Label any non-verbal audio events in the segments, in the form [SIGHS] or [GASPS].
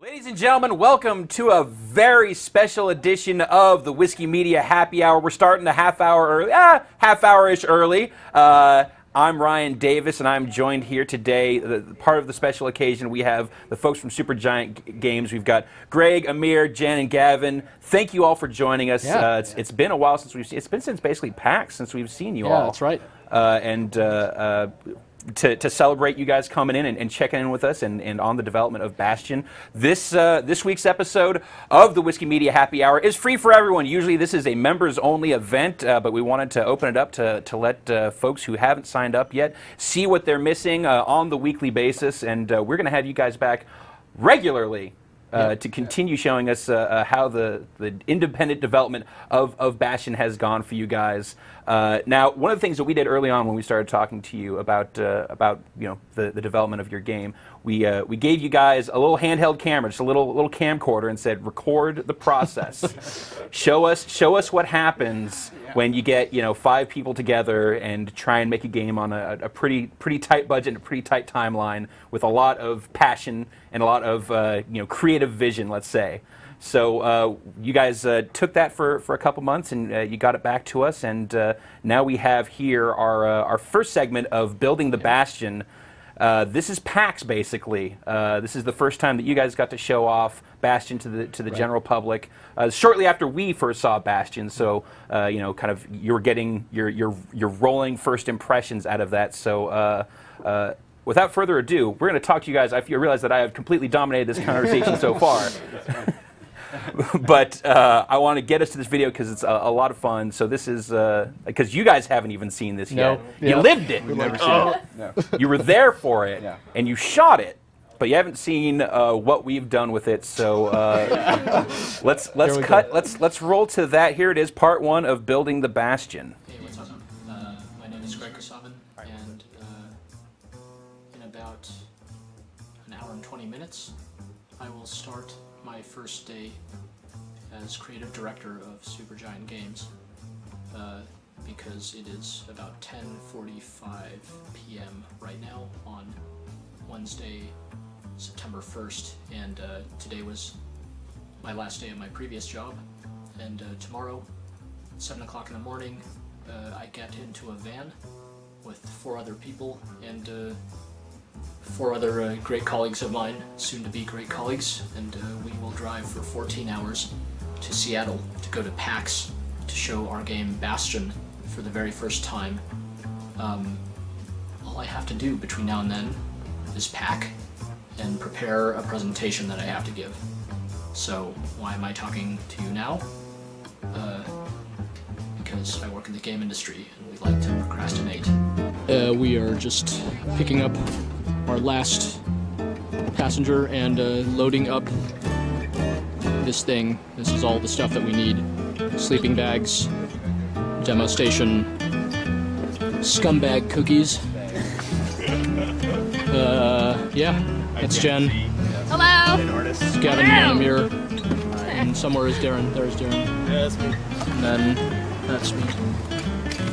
Ladies and gentlemen, welcome to a very special edition of the Whiskey Media Happy Hour. We're starting a half hour early, ah, half hour ish early. Uh, I'm Ryan Davis, and I'm joined here today. The, part of the special occasion, we have the folks from Supergiant G- Games. We've got Greg, Amir, Jen, and Gavin. Thank you all for joining us. Yeah. Uh, it's, it's been a while since we've seen. It's been since basically PAX since we've seen you Yeah, all. that's right. Uh, and uh, uh, to, to celebrate you guys coming in and, and checking in with us and, and on the development of Bastion. This uh, this week's episode of the Whiskey Media Happy Hour is free for everyone. Usually this is a members only event, uh, but we wanted to open it up to, to let uh, folks who haven't signed up yet see what they're missing uh, on the weekly basis. And uh, we're going to have you guys back regularly uh, to continue showing us uh, uh, how the, the independent development of, of Bastion has gone for you guys. Uh, now, one of the things that we did early on when we started talking to you about uh, about you know the, the development of your game, we uh, we gave you guys a little handheld camera, just a little little camcorder, and said record the process. [LAUGHS] show us show us what happens when you get you know five people together and try and make a game on a, a pretty pretty tight budget and a pretty tight timeline with a lot of passion and a lot of uh, you know creative vision, let's say. So uh, you guys uh, took that for, for a couple months and uh, you got it back to us, and uh, now we have here our uh, our first segment of building the bastion. Uh, this is PAX basically. Uh, this is the first time that you guys got to show off Bastion to the to the general public. Uh, shortly after we first saw Bastion, so uh, you know, kind of you're getting your your your rolling first impressions out of that. So. Uh, uh, Without further ado, we're going to talk to you guys. I realize that I have completely dominated this conversation so [LAUGHS] far, [LAUGHS] but uh, I want to get us to this video because it's a, a lot of fun. So this is because you guys haven't even seen this No. yet. Yeah. You lived it. Never seen it. No. You were there for it, Yeah. and you shot it, but you haven't seen uh, what we've done with it. So uh, [LAUGHS] let's let's cut. go. Let's let's roll to that. Here it is, part one of building the bastion. Hey, first day as creative director of Supergiant Games. Uh, because it is about 10:45 p.m. right now on Wednesday, September 1st, and uh, today was my last day of my previous job, and uh, tomorrow seven o'clock in the morning, uh, I get into a van with four other people and uh, four other uh, great colleagues of mine, soon to be great colleagues, and uh, we will drive for 14 hours to Seattle to go to PAX to show our game Bastion for the very first time. Um, all I have to do between now and then is pack and prepare a presentation that I have to give. So, why am I talking to you now? Uh, because I work in the game industry and we like to procrastinate. Uh, we are just picking up our last passenger and uh, loading up this thing. This is all the stuff that we need sleeping bags, demo station, scumbag cookies. [LAUGHS] Uh, yeah, that's Jen. Hello. It's Gavin Hello. and Amir. And somewhere is Darren. There's Darren. That's me. And then that's me.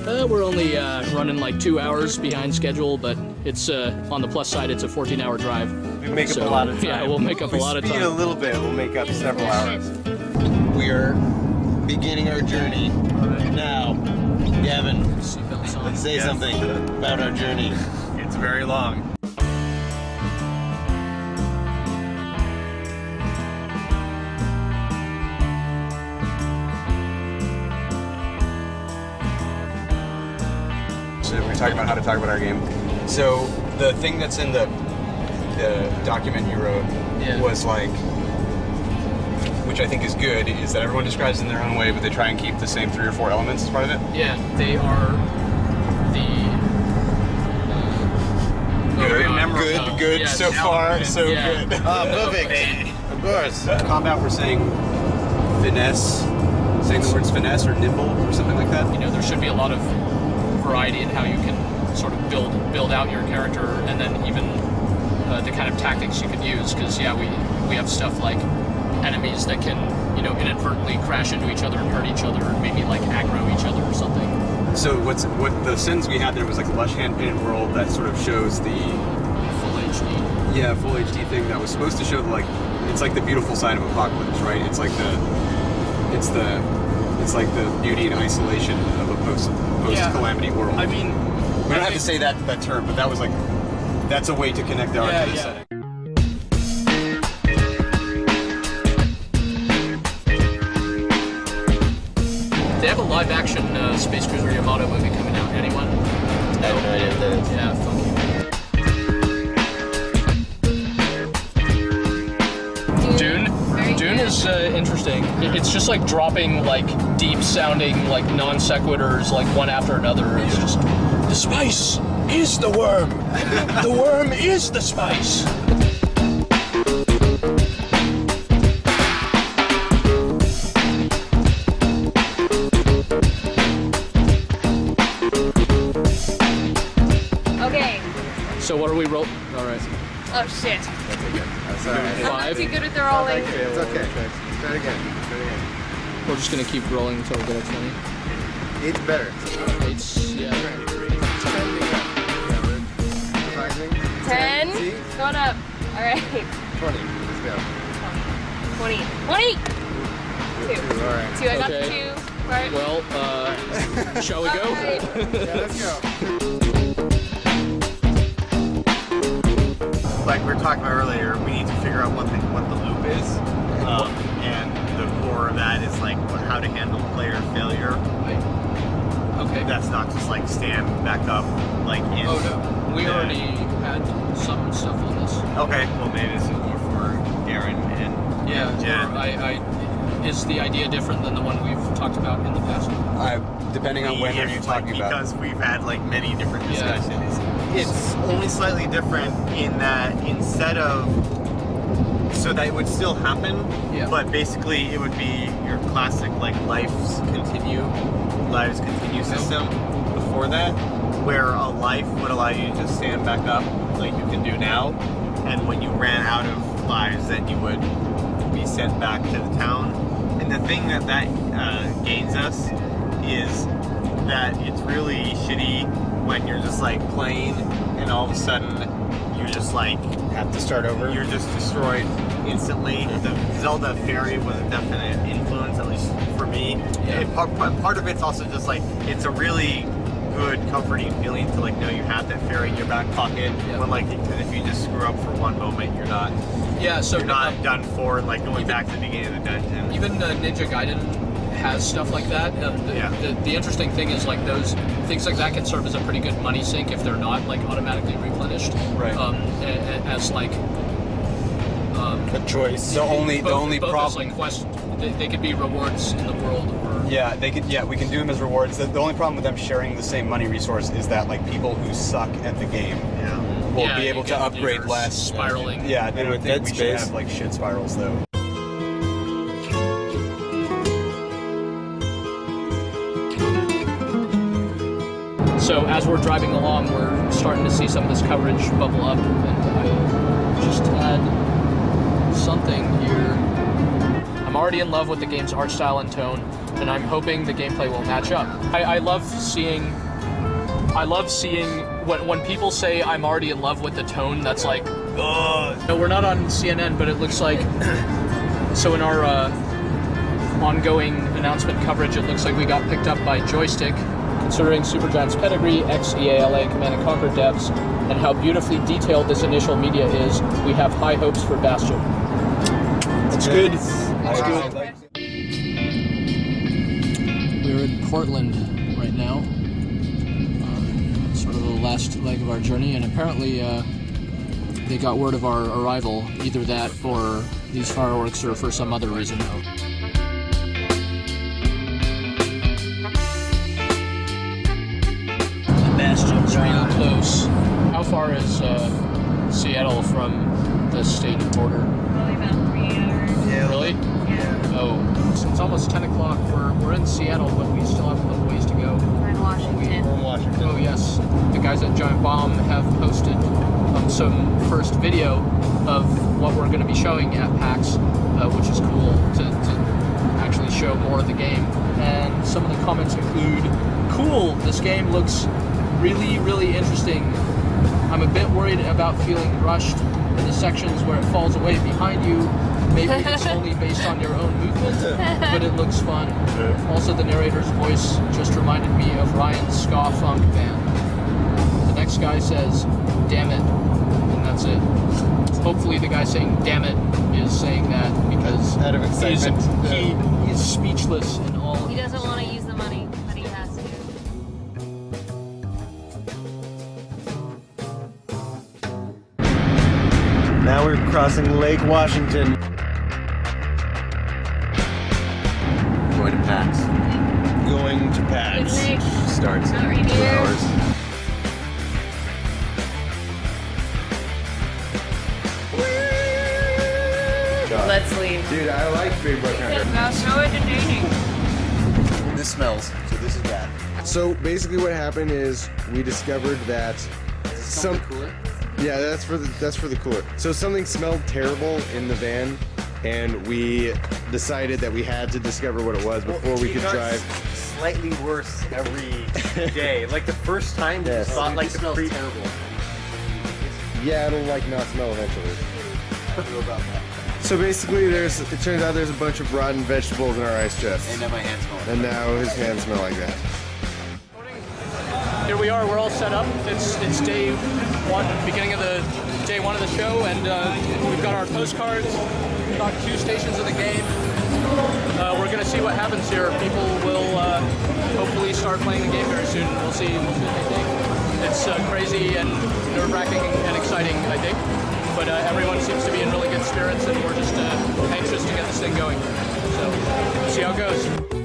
Uh, we're only uh, running like two hours behind schedule, but it's uh, on the plus side. It's a 14-hour drive. We make up a lot of time. Yeah, we'll make up a lot of speed time. a little bit. We'll make up several hours. We are beginning our journey now. Gavin, Seatbelts on. say Yes. something about our journey. It's very long. So we're talking about how to talk about our game. So the thing that's in the the document you wrote Yeah. was like, which I think is good, is that everyone describes it in their own way, but they try and keep the same three or four elements as part of it. Yeah, they are the. Uh, Good, oh God. good, Oh, good yes. so far, so Yeah. good. Ah, perfect. Of course. Combat, we're saying finesse, saying the words finesse or nimble or something like that. you know there should be a lot of variety in how you can sort of build build out your character and then even uh, the kind of tactics you could use because yeah we we have stuff like enemies that can you know inadvertently crash into each other and hurt each other or maybe like aggro each other or something So what's what the sentence we had there was like a lush hand painted world that sort of shows the full HD yeah full HD thing that was supposed to show the, like it's like the beautiful side of apocalypse, right? It's like the it's the it's like the beauty and isolation of a post post calamity world. I mean, we don't have to say that that term, but that was like that's a way to connect the art Yeah, to the yeah. setting. They have a live action uh, Space Cruiser Yamato movie coming out. Anyone? I have no idea what that is. Yeah, fuck you. Dune. Dune is uh, interesting. It's just like dropping like deep sounding like non sequiturs like one after another. It's just the spice is the worm. the worm is the spice. Okay. So what are we roll? All right. Oh shit. That's alright. I'm not Five. too good at the rolling. It's okay. Try it again. Try it again. We're just gonna keep rolling until we get a twenty. It's better. Right. 20. Let's go. 20. 20. Two. Two. All right. Two. I got Okay. two. Right. Well, uh, shall we go? right. Yeah, let's go. Like we were talking about earlier, we need to figure out what the, what the loop is. Um, and the core of that is like what, how to handle player failure. Okay. That's not just like stand back up like in. Oh no, we Yeah. already had some stuff on. Okay, well maybe this is more for Aaron and Yeah, and Jen. or I, I, is the idea different than the one we've talked about in the past? Uh, depending on when If, are you like, talking about? because we've had like many different Yeah. discussions. It's only slightly different in that instead of so that it would still happen, Yeah. but basically it would be your classic like lives continue, lives continue system before that, where a life would allow you to just stand back up like you can do now, and when you ran out of lives, then you would be sent back to the town. And the thing that that uh, gains us is that it's really shitty when you're just like playing and all of a sudden you're just like Have to start over. you're just destroyed instantly. The Zelda Fairy was a definite influence, at least for me. Yeah. It- part part of it's also just like it's a really good, comforting feeling to like know you have that fairy in your back pocket. Yeah. When like, because if you just screw up for one moment, you're not Yeah, so you're not uh, done for like going even- back to the beginning of the dungeon. even uh, Ninja Gaiden has stuff like that. Uh, the, Yeah. the, the interesting thing is like those things like that can serve as a pretty good money sink if they're not like automatically replenished. Right. Um, a, a, as like. Um, a choice. The only the only both as, problem. like quest, they, they could be rewards in the world or Yeah, they could. Yeah, we can do them as rewards. The, the only problem with them sharing the same money resource is that like people who suck at the game yeah. will Yeah, be able to upgrade less. spiraling. Yeah, I And don't think Dead we should have like shit spirals though. So as we're driving along, we're starting to see some of this coverage bubble up, and I just had something here. I'm already in love with the game's art style and tone, and I'm hoping the gameplay will match up. I, I love seeing. I love seeing when when people say I'm already in love with the tone. That's like, ugh. No, we're not on CNN, but it looks like. [CLEARS THROAT] so in our uh, ongoing announcement coverage, it looks like we got picked up by Joystiq. Considering Supergiant's pedigree, ex-EALA Command and Conquer devs, and how beautifully detailed this initial media is, we have high hopes for Bastion. It's good. It's good. We're in Portland right now, uh, sort of the last leg of our journey, and apparently uh, they got word of our arrival. Either that, or these fireworks are for some other reason. The Bastion's real close. How far is uh, Seattle from the state border? Probably about three hours. Yeah. Really? Yeah. Oh, it's, it's almost 10 o'clock. We're, we're in Seattle, but we still have a little ways to go. We're in Washington. From Washington. Oh, yes. The guys at Giant Bomb have posted um, some first video of what we're going to be showing at PAX, uh, which is cool to, to actually show more of the game. And some of the comments include Cool, this game looks really, really interesting. I'm a bit worried about feeling rushed in the sections where it falls away behind you, maybe it's [LAUGHS] only based on your own movement, but it looks fun. Also, the narrator's voice just reminded me of Ryan's ska funk band. The next guy says, "Damn it," and that's it. Hopefully, the guy saying "Damn it" is saying that because Out of he's, excitement. he he's speechless and all. He doesn't want to use the money, but he has to. Now we're crossing Lake Washington. Basically, what happened is we discovered that some. Yeah, that's for the that's for the cooler. So something smelled terrible in the van, and we decided that we had to discover what it was before we could drive. Slightly worse every [LAUGHS] day. like the first time, you Yes. just thought like the smells pre- terrible. Yeah, it'll like not smell eventually. So basically, there's it turns out there's a bunch of rotten vegetables in our ice chest, And now my hands smell. and now his hands smell like that. Here we are. We're all set up. It's it's day one, beginning of the day one of the show, and uh, we've got our postcards. We've got two stations of the game. Uh, we're gonna see what happens here. People will uh, hopefully start playing the game very soon. We'll see. We'll see what they think. It's uh, crazy and nerve-wracking and exciting, I think. But uh, everyone seems to be in really good spirits, and we're just uh, anxious to get this thing going. So, see how it goes.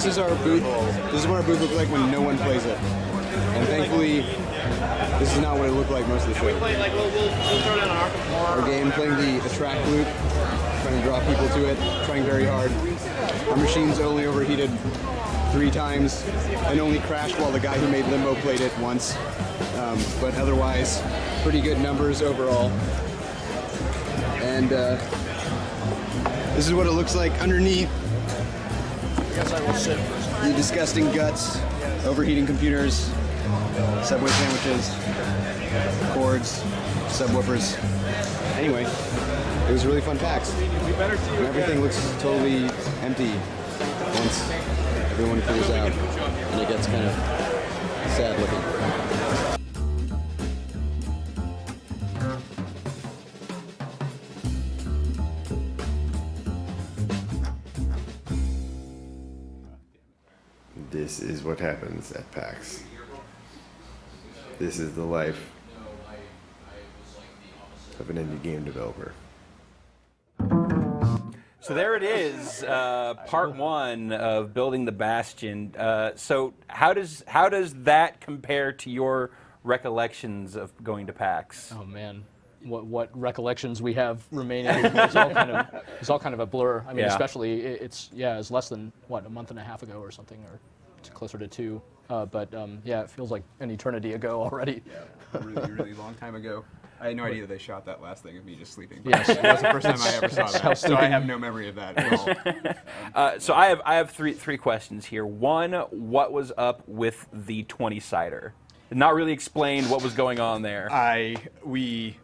This is our booth. This is what our booth looks like when no one plays it. And thankfully, this is not what it looked like most of the show. Our game playing the attract loop, trying to draw people to it, trying very hard. Our machines only overheated three times and only crashed while the guy who made Limbo played it once. Um, but otherwise, pretty good numbers overall. And uh, this is what it looks like underneath guess I will sit first. the disgusting guts, overheating computers, Subway sandwiches, cords, subwoofers. Anyway, it was really fun PAX. And everything looks totally empty once everyone clears out. And it gets kind of sad looking. Happens at PAX. This is the life of an indie game developer. So there it is, uh, part one of building the bastion. Uh, so how does how does that compare to your recollections of going to PAX? Oh man, what what recollections we have remaining is all kind of it's all kind of a blur. I mean, Yeah. especially i- it's yeah, it's less than what a month and a half ago or something, or t- closer to two. Uh, but um, yeah, it feels like an eternity ago already. Yeah, really, really long time ago. I had no idea they shot that last thing of me just sleeping. Yes. That was the first time I ever [LAUGHS] saw That's how that. So I have no memory of that at all. [LAUGHS] Uh, so I have I have three three questions here. One, what was up with the twenty sider? Not really explained what was going on there. I we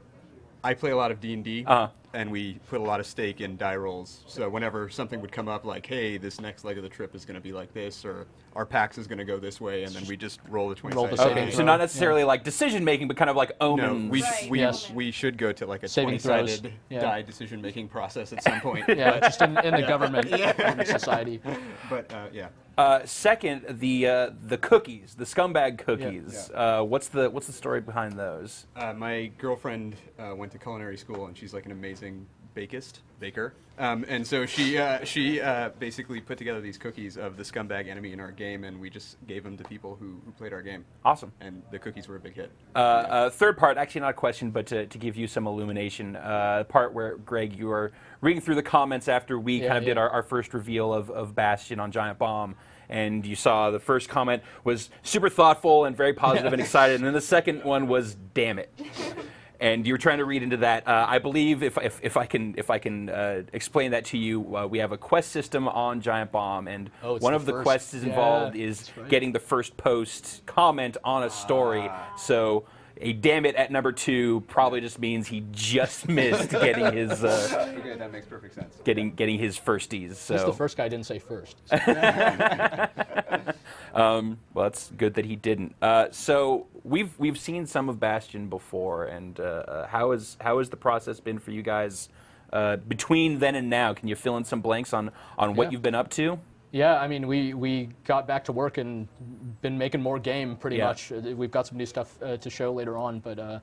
I play a lot of D and D, Uh-huh. and we put a lot of stake in die rolls. So whenever something would come up, like, "Hey, this next leg of the trip is going to be like this," or "Our PAX is going to go this way," and then we just roll the twenty. Roll the sided okay, so not necessarily like decision making, but kind of like No, omens. we, Right. we, Yes. we should go to like a Saving 20-sided Yeah. die decision-making process at some point. [LAUGHS] Yeah, just in, in the [LAUGHS] government in society. But uh, yeah, Uh, second, the uh, the cookies, the scumbag cookies. Uh, what's the what's the story behind those? uh, my girlfriend uh, went to culinary school, and she's like an amazing Bakist Baker, um, and so she uh, she uh, basically put together these cookies of the scumbag enemy in our game, and we just gave them to people who, who played our game. Awesome. And the cookies were a big hit. Uh, uh, third part, actually not a question, but to, to give you some illumination. Uh, part where Greg, you were reading through the comments after we Yeah, kind of did our, our first reveal of, of Bastion on Giant Bomb, and you saw the first comment was super thoughtful and very positive and [LAUGHS] excited, and then the second one was "damn it." [LAUGHS] And you're trying to read into that. Uh, I believe, if, if, if I can, if I can uh, explain that to you, uh, we have a quest system on Giant Bomb, and Oh, it's one the of the first. quests Yeah, involved is right. getting the first post comment on a story. So a damn it at number two probably just means he just [LAUGHS] missed getting his uh, Okay, that makes perfect sense. getting getting his firsties. So He's the first guy didn't say first. [LAUGHS] [LAUGHS] Um, well, that's good that he didn't. Uh, so we've we've seen some of Bastion before, and uh, uh, how is how has the process been for you guys uh, between then and now? Can you fill in some blanks on on what Yeah. you've been up to? Yeah, I mean, we, we got back to work and been making more game pretty Yeah. much. Uh, We've got some new stuff uh, to show later on, but uh,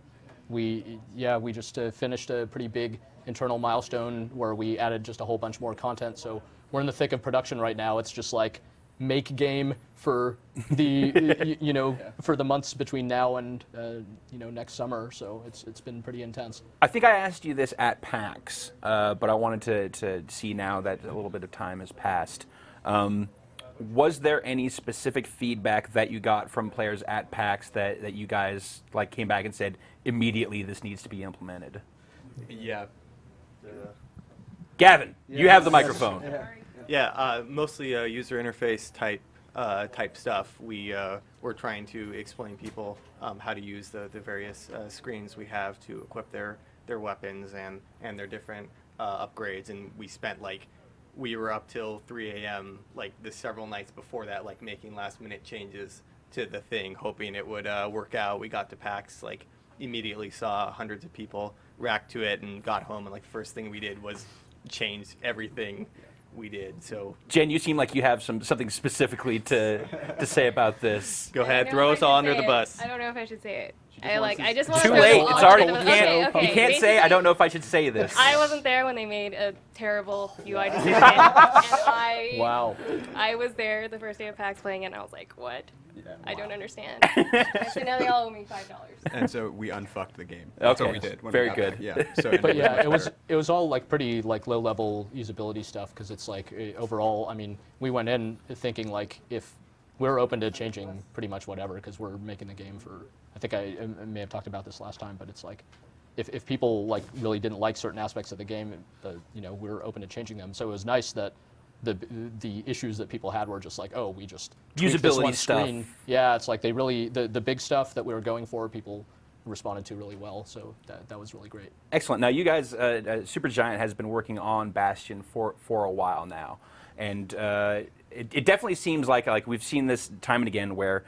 we yeah we just uh, finished a pretty big internal milestone where we added just a whole bunch more content. So we're in the thick of production right now. It's just like make game for the [LAUGHS] y- you know for the months between now and uh, you know next summer. So it's it's been pretty intense. I think I asked you this at PAX, uh, but I wanted to, to see now that a little bit of time has passed. Um, was there any specific feedback that you got from players at PAX that, that you guys like came back and said immediately this needs to be implemented? Yeah. Gavin, you have the microphone. Yeah, uh, mostly uh, user interface type uh, type stuff. We uh, we're trying to explain people um, how to use the, the various uh, screens we have to equip their their weapons and and their different uh, upgrades. And we spent like we were up till 3 a.m. like the several nights before that, like making last minute changes to the thing, hoping it would uh, work out. We got to PAX like immediately saw hundreds of people react to it and got home and like the first thing we did was change everything we did. So Jen, you seem like you have some something specifically to to say about this. go ahead, throw us all under say the it. bus. I don't know if I should say it. Just I like. I just want Too to throw late. It's already. under You can't. Okay, okay. You can't say. I don't know if I should say this. I wasn't there when they made a terrible UI decision, and I [LAUGHS] Wow. I was there the first day of PAX playing it, and I was like, "What? Yeah. I don't understand." [LAUGHS] so now they all owe me five dollars. And so we unfucked the game. That's Okay. what we did. When Very we good. back. Yeah. [LAUGHS] So but yeah, it was it was all like pretty like low level usability stuff because it's like overall. I mean, we went in thinking like if we're open to changing pretty much whatever because we're making the game for. I think I, I may have talked about this last time, but it's like if, if people like really didn't like certain aspects of the game, the, you know, we're open to changing them. So it was nice that. The, the issues that people had were just like oh we just Usability stuff. screen. yeah it's like they really the, the big stuff that we were going for people responded to really well so that, that was really great Excellent. Now, you guys, uh, uh, Supergiant has been working on Bastion for, for a while now, and uh, it, it definitely seems like like we've seen this time and again where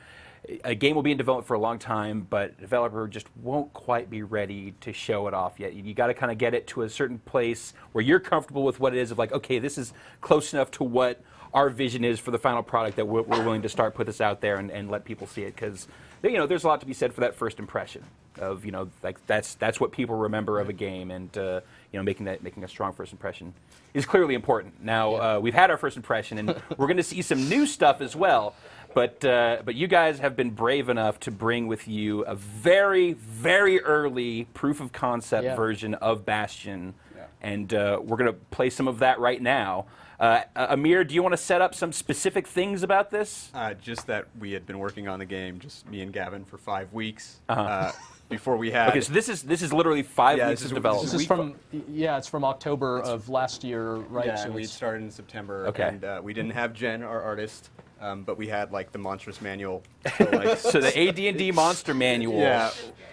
a game will be in development for a long time, but developer just won't quite be ready to show it off yet. You, got to kind of get it to a certain place where you're comfortable with what it is. Of like, okay, this is close enough to what our vision is for the final product that we're, we're willing to start put this out there and, and let people see it because you know there's a lot to be said for that first impression of you know like that's that's what people remember of a game and uh, you know making that making a strong first impression is clearly important. Now uh, we've had our first impression and we're going to see some new stuff as well. But uh, but you guys have been brave enough to bring with you a very very early proof of concept Yeah. version of Bastion, Yeah. and uh, we're going to play some of that right now. Uh, uh, Amir, do you want to set up some specific things about this? Uh, just that we had been working on the game, just me and Gavin, for five weeks Uh-huh. uh, [LAUGHS] before we had. Okay, so this is this is literally five Yeah, weeks this of development. This is from yeah, it's from October of last year, right? Yeah, so and we started in September. Okay. And uh, we didn't have Jen, our artist, um, but we had like the monstrous manual. [LAUGHS] So, like, so the AD&D Monster Manual yeah,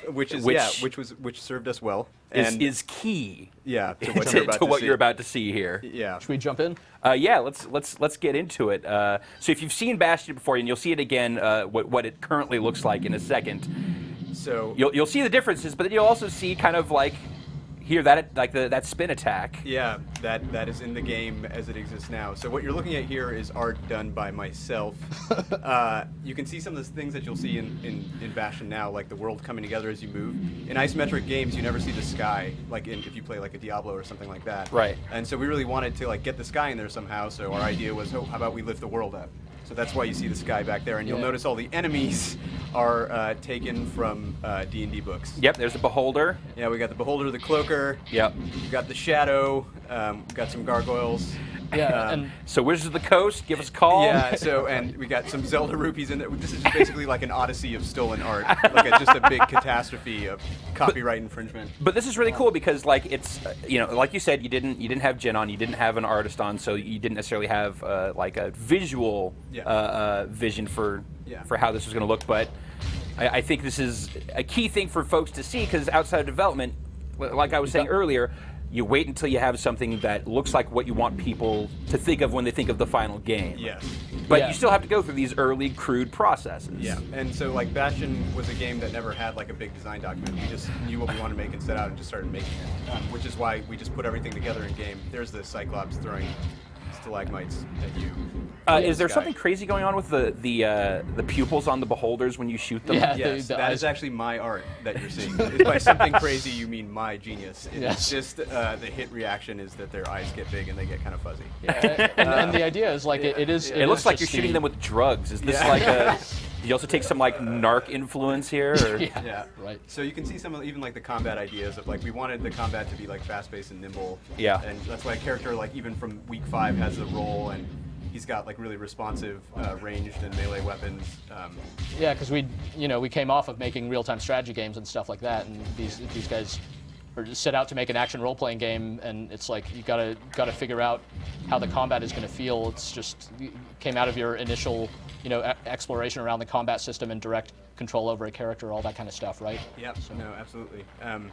which is Which- yeah, which was which served us well. is, And is key yeah, to [LAUGHS] what to, you're about to to what see. you're about to see here. Yeah. Should we jump in? Uh, yeah, let's let's let's get into it. Uh, so if you've seen Bastion before, and you'll see it again, uh, what what it currently looks like in a second. So You'll you'll see the differences, but then you'll also see kind of like Here, that like the, that spin attack. Yeah, that that is in the game as it exists now. So what you're looking at here is art done by myself. [LAUGHS] uh, you can see some of the things that you'll see in, in, in Bastion now, like the world coming together as you move. In isometric games, you never see the sky, like in, if you play like a Diablo or something like that. Right. And so we really wanted to like get the sky in there somehow. So our idea was, oh, how about we lift the world up? So that's why you see the sky back there, and you'll Yeah. notice all the enemies are uh, taken from uh, D&D books. Yep, there's a beholder. Yeah, we got the beholder, the cloaker. Yep. We got the shadow. Um, we got some gargoyles. Yeah, Um, and So Wizards of the Coast, give us a call. Yeah, so and we got some Zelda rupees in there. This is just basically like an odyssey of stolen art, like a, just a big [LAUGHS] catastrophe of copyright infringement. But this is really cool because, like, it's uh, you know, like you said, you didn't you didn't have Jen on, you didn't have an artist on, so you didn't necessarily have uh, like a visual Yeah. uh, uh, vision for Yeah. for how this was going to look. But I, I think this is a key thing for folks to see because outside of development, like I was saying earlier. You wait until you have something that looks like what you want people to think of when they think of the final game. Yes. But Yeah. you still have to go through these early, crude processes. Yeah, and so like Bastion was a game that never had like a big design document. We just knew what we wanted to make and set out and just started making it, um, which is why we just put everything together in game. There's the Cyclops throwing stalagmites at you. Uh, is there Sky. something crazy going on with the the uh, the pupils on the beholders when you shoot them? Yeah. Yes, the that eyes- is actually my art that you're seeing. [LAUGHS] If by something crazy you mean my genius. It's Yes. just uh, the hit reaction is that their eyes get big and they get kind of fuzzy. and, and the [LAUGHS] idea is like it, it is. It looks is like you're shooting the- them with drugs. Is this Yeah. like a? [LAUGHS] Do you also take some like narc influence here? Or? [LAUGHS] Yeah. Yeah. Right. So you can see some of even like the combat ideas of like we wanted the combat to be like fast-paced and nimble. Yeah. And that's why a character like even from week five has a role and he's got like really responsive, uh, ranged and melee weapons. Um, Yeah, because we, you know, we came off of making real-time strategy games and stuff like that, and these these guys are just set out to make an action role-playing game, and it's like you gotta gotta figure out how the combat is going to feel. It's just you came out of your initial, you know, exploration around the combat system and direct control over a character, all that kind of stuff, right? yep. No, absolutely. Um,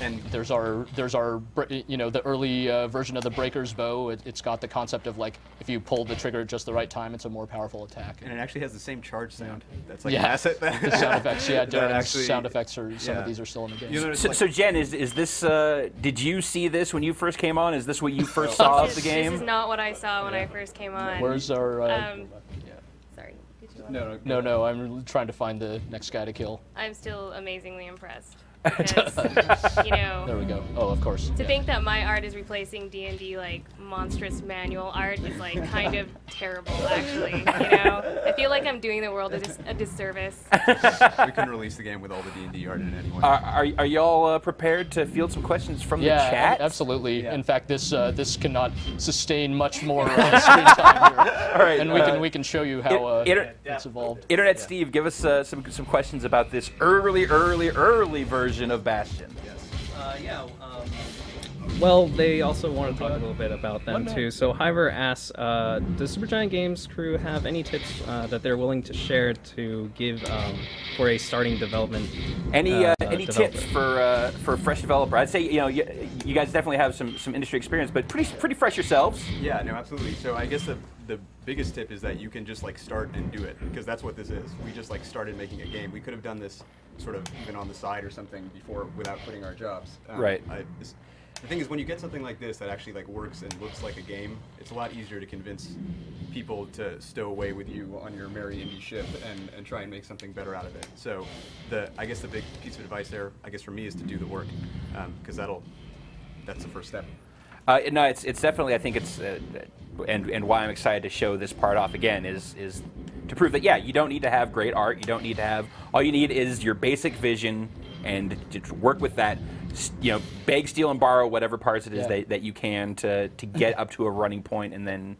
and There's our there's our you know the early uh, version of the Breaker's bow. It, it's got the concept of like if you pull the trigger at just the right time, it's a more powerful attack. and it actually has the same charge sound. That's like yeah, an asset. That, [LAUGHS] the sound effects. Yeah, [LAUGHS] that Darren's actually- sound effects are some yeah. of these are still in the game. You notice, So, like- so Jen, is is this? Uh, did you see this when you first came on? Is this what you [LAUGHS] first saw of the is- This is game? not what I saw when I first came on. Where's our? Uh, Um, sorry. Did you want no, no, no, no, I'm trying to find the next guy to kill. I'm still amazingly impressed. Because, [LAUGHS] you know, There we go. Oh, of course. to yeah. think that my art is replacing D&D like monstrous manual art is like kind of [LAUGHS] terrible actually, you know? I feel like I'm doing the world a, dis- a disservice. [LAUGHS] we couldn't release the game with all the D and D art in it anyway. Are, are, are y'all uh, prepared to field some questions from Yeah, the chat? absolutely. Yeah. In fact, this uh, this cannot sustain much more uh, screen time here, All right, and we uh, can we can show you how uh, Inter- it's evolved. Internet Steve, give us uh, some some questions about this early, early, early version of Bastion. Uh, yeah. Um, well, they also want to talk a little bit about them too. So Hiver asks, uh, does Supergiant Games crew have any tips uh, that they're willing to share to give um, for a starting development? Any uh, uh, any developer? tips for uh, for a fresh developer? I'd say you know you, you guys definitely have some some industry experience, but pretty pretty fresh yourselves. Yeah, no, absolutely. So I guess the the biggest tip is that you can just like start and do it because that's what this is. We just like started making a game. We could have done this sort of even on the side or something before without quitting our jobs. Um, Right. I, this, the thing is, when you get something like this that actually like works and looks like a game, it's a lot easier to convince people to stow away with you on your merry indie ship and, and try and make something better out of it. So, the I guess the big piece of advice there, I guess for me, is to do the work because that'll that's the first step. Uh, no, it's it's definitely. I think it's, uh, and and why I'm excited to show this part off again is is to prove that yeah, you don't need to have great art. You don't need to have. All you need is your basic vision and to work with that. You know, beg, steal, and borrow whatever parts it is Yeah. that, that you can to to get up to a running point, and then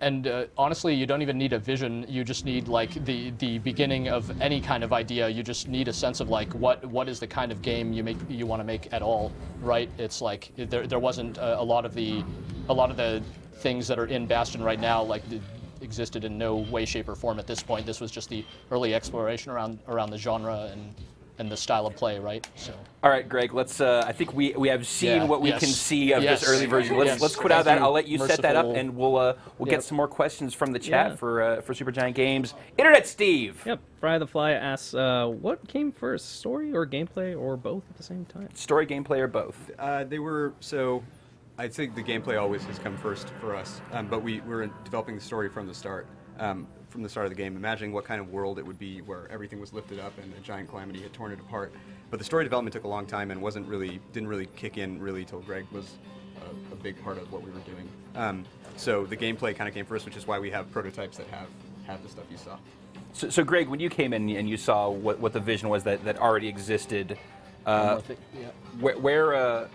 And uh, honestly, you don't even need a vision. You just need like the the beginning of any kind of idea. You just need a sense of like what what is the kind of game you make you want to make at all, right? It's like there there wasn't a, a lot of the a lot of the things that are in Bastion right now like the, existed in no way, shape, or form at this point. This was just the early exploration around around the genre and and the style of play, right? So. All right, Greg. Let's. Uh, I think we we have seen Yeah, what we yes. can see of Yes. this early version. Let's Yes. let's quit out of that. I'll let you set that up, and we'll uh, we'll get some more questions from the chat Yeah. for uh, for Supergiant Games. Internet Steve. Yep. Fry the Fly asks, uh, what came first, story or gameplay, or both at the same time? Story, gameplay, or both? Uh, they were so. I think the gameplay always has come first for us, um, but we were developing the story from the start. Um, from the start of the game, imagining what kind of world it would be where everything was lifted up and a giant calamity had torn it apart. But the story development took a long time and wasn't really didn't really kick in really till Greg was a, a big part of what we were doing. Um, so the gameplay kind of came first, which is why we have prototypes that have have the stuff you saw. So, so Greg, when you came in and you saw what, what the vision was that, that already existed, uh, yeah. where, where uh,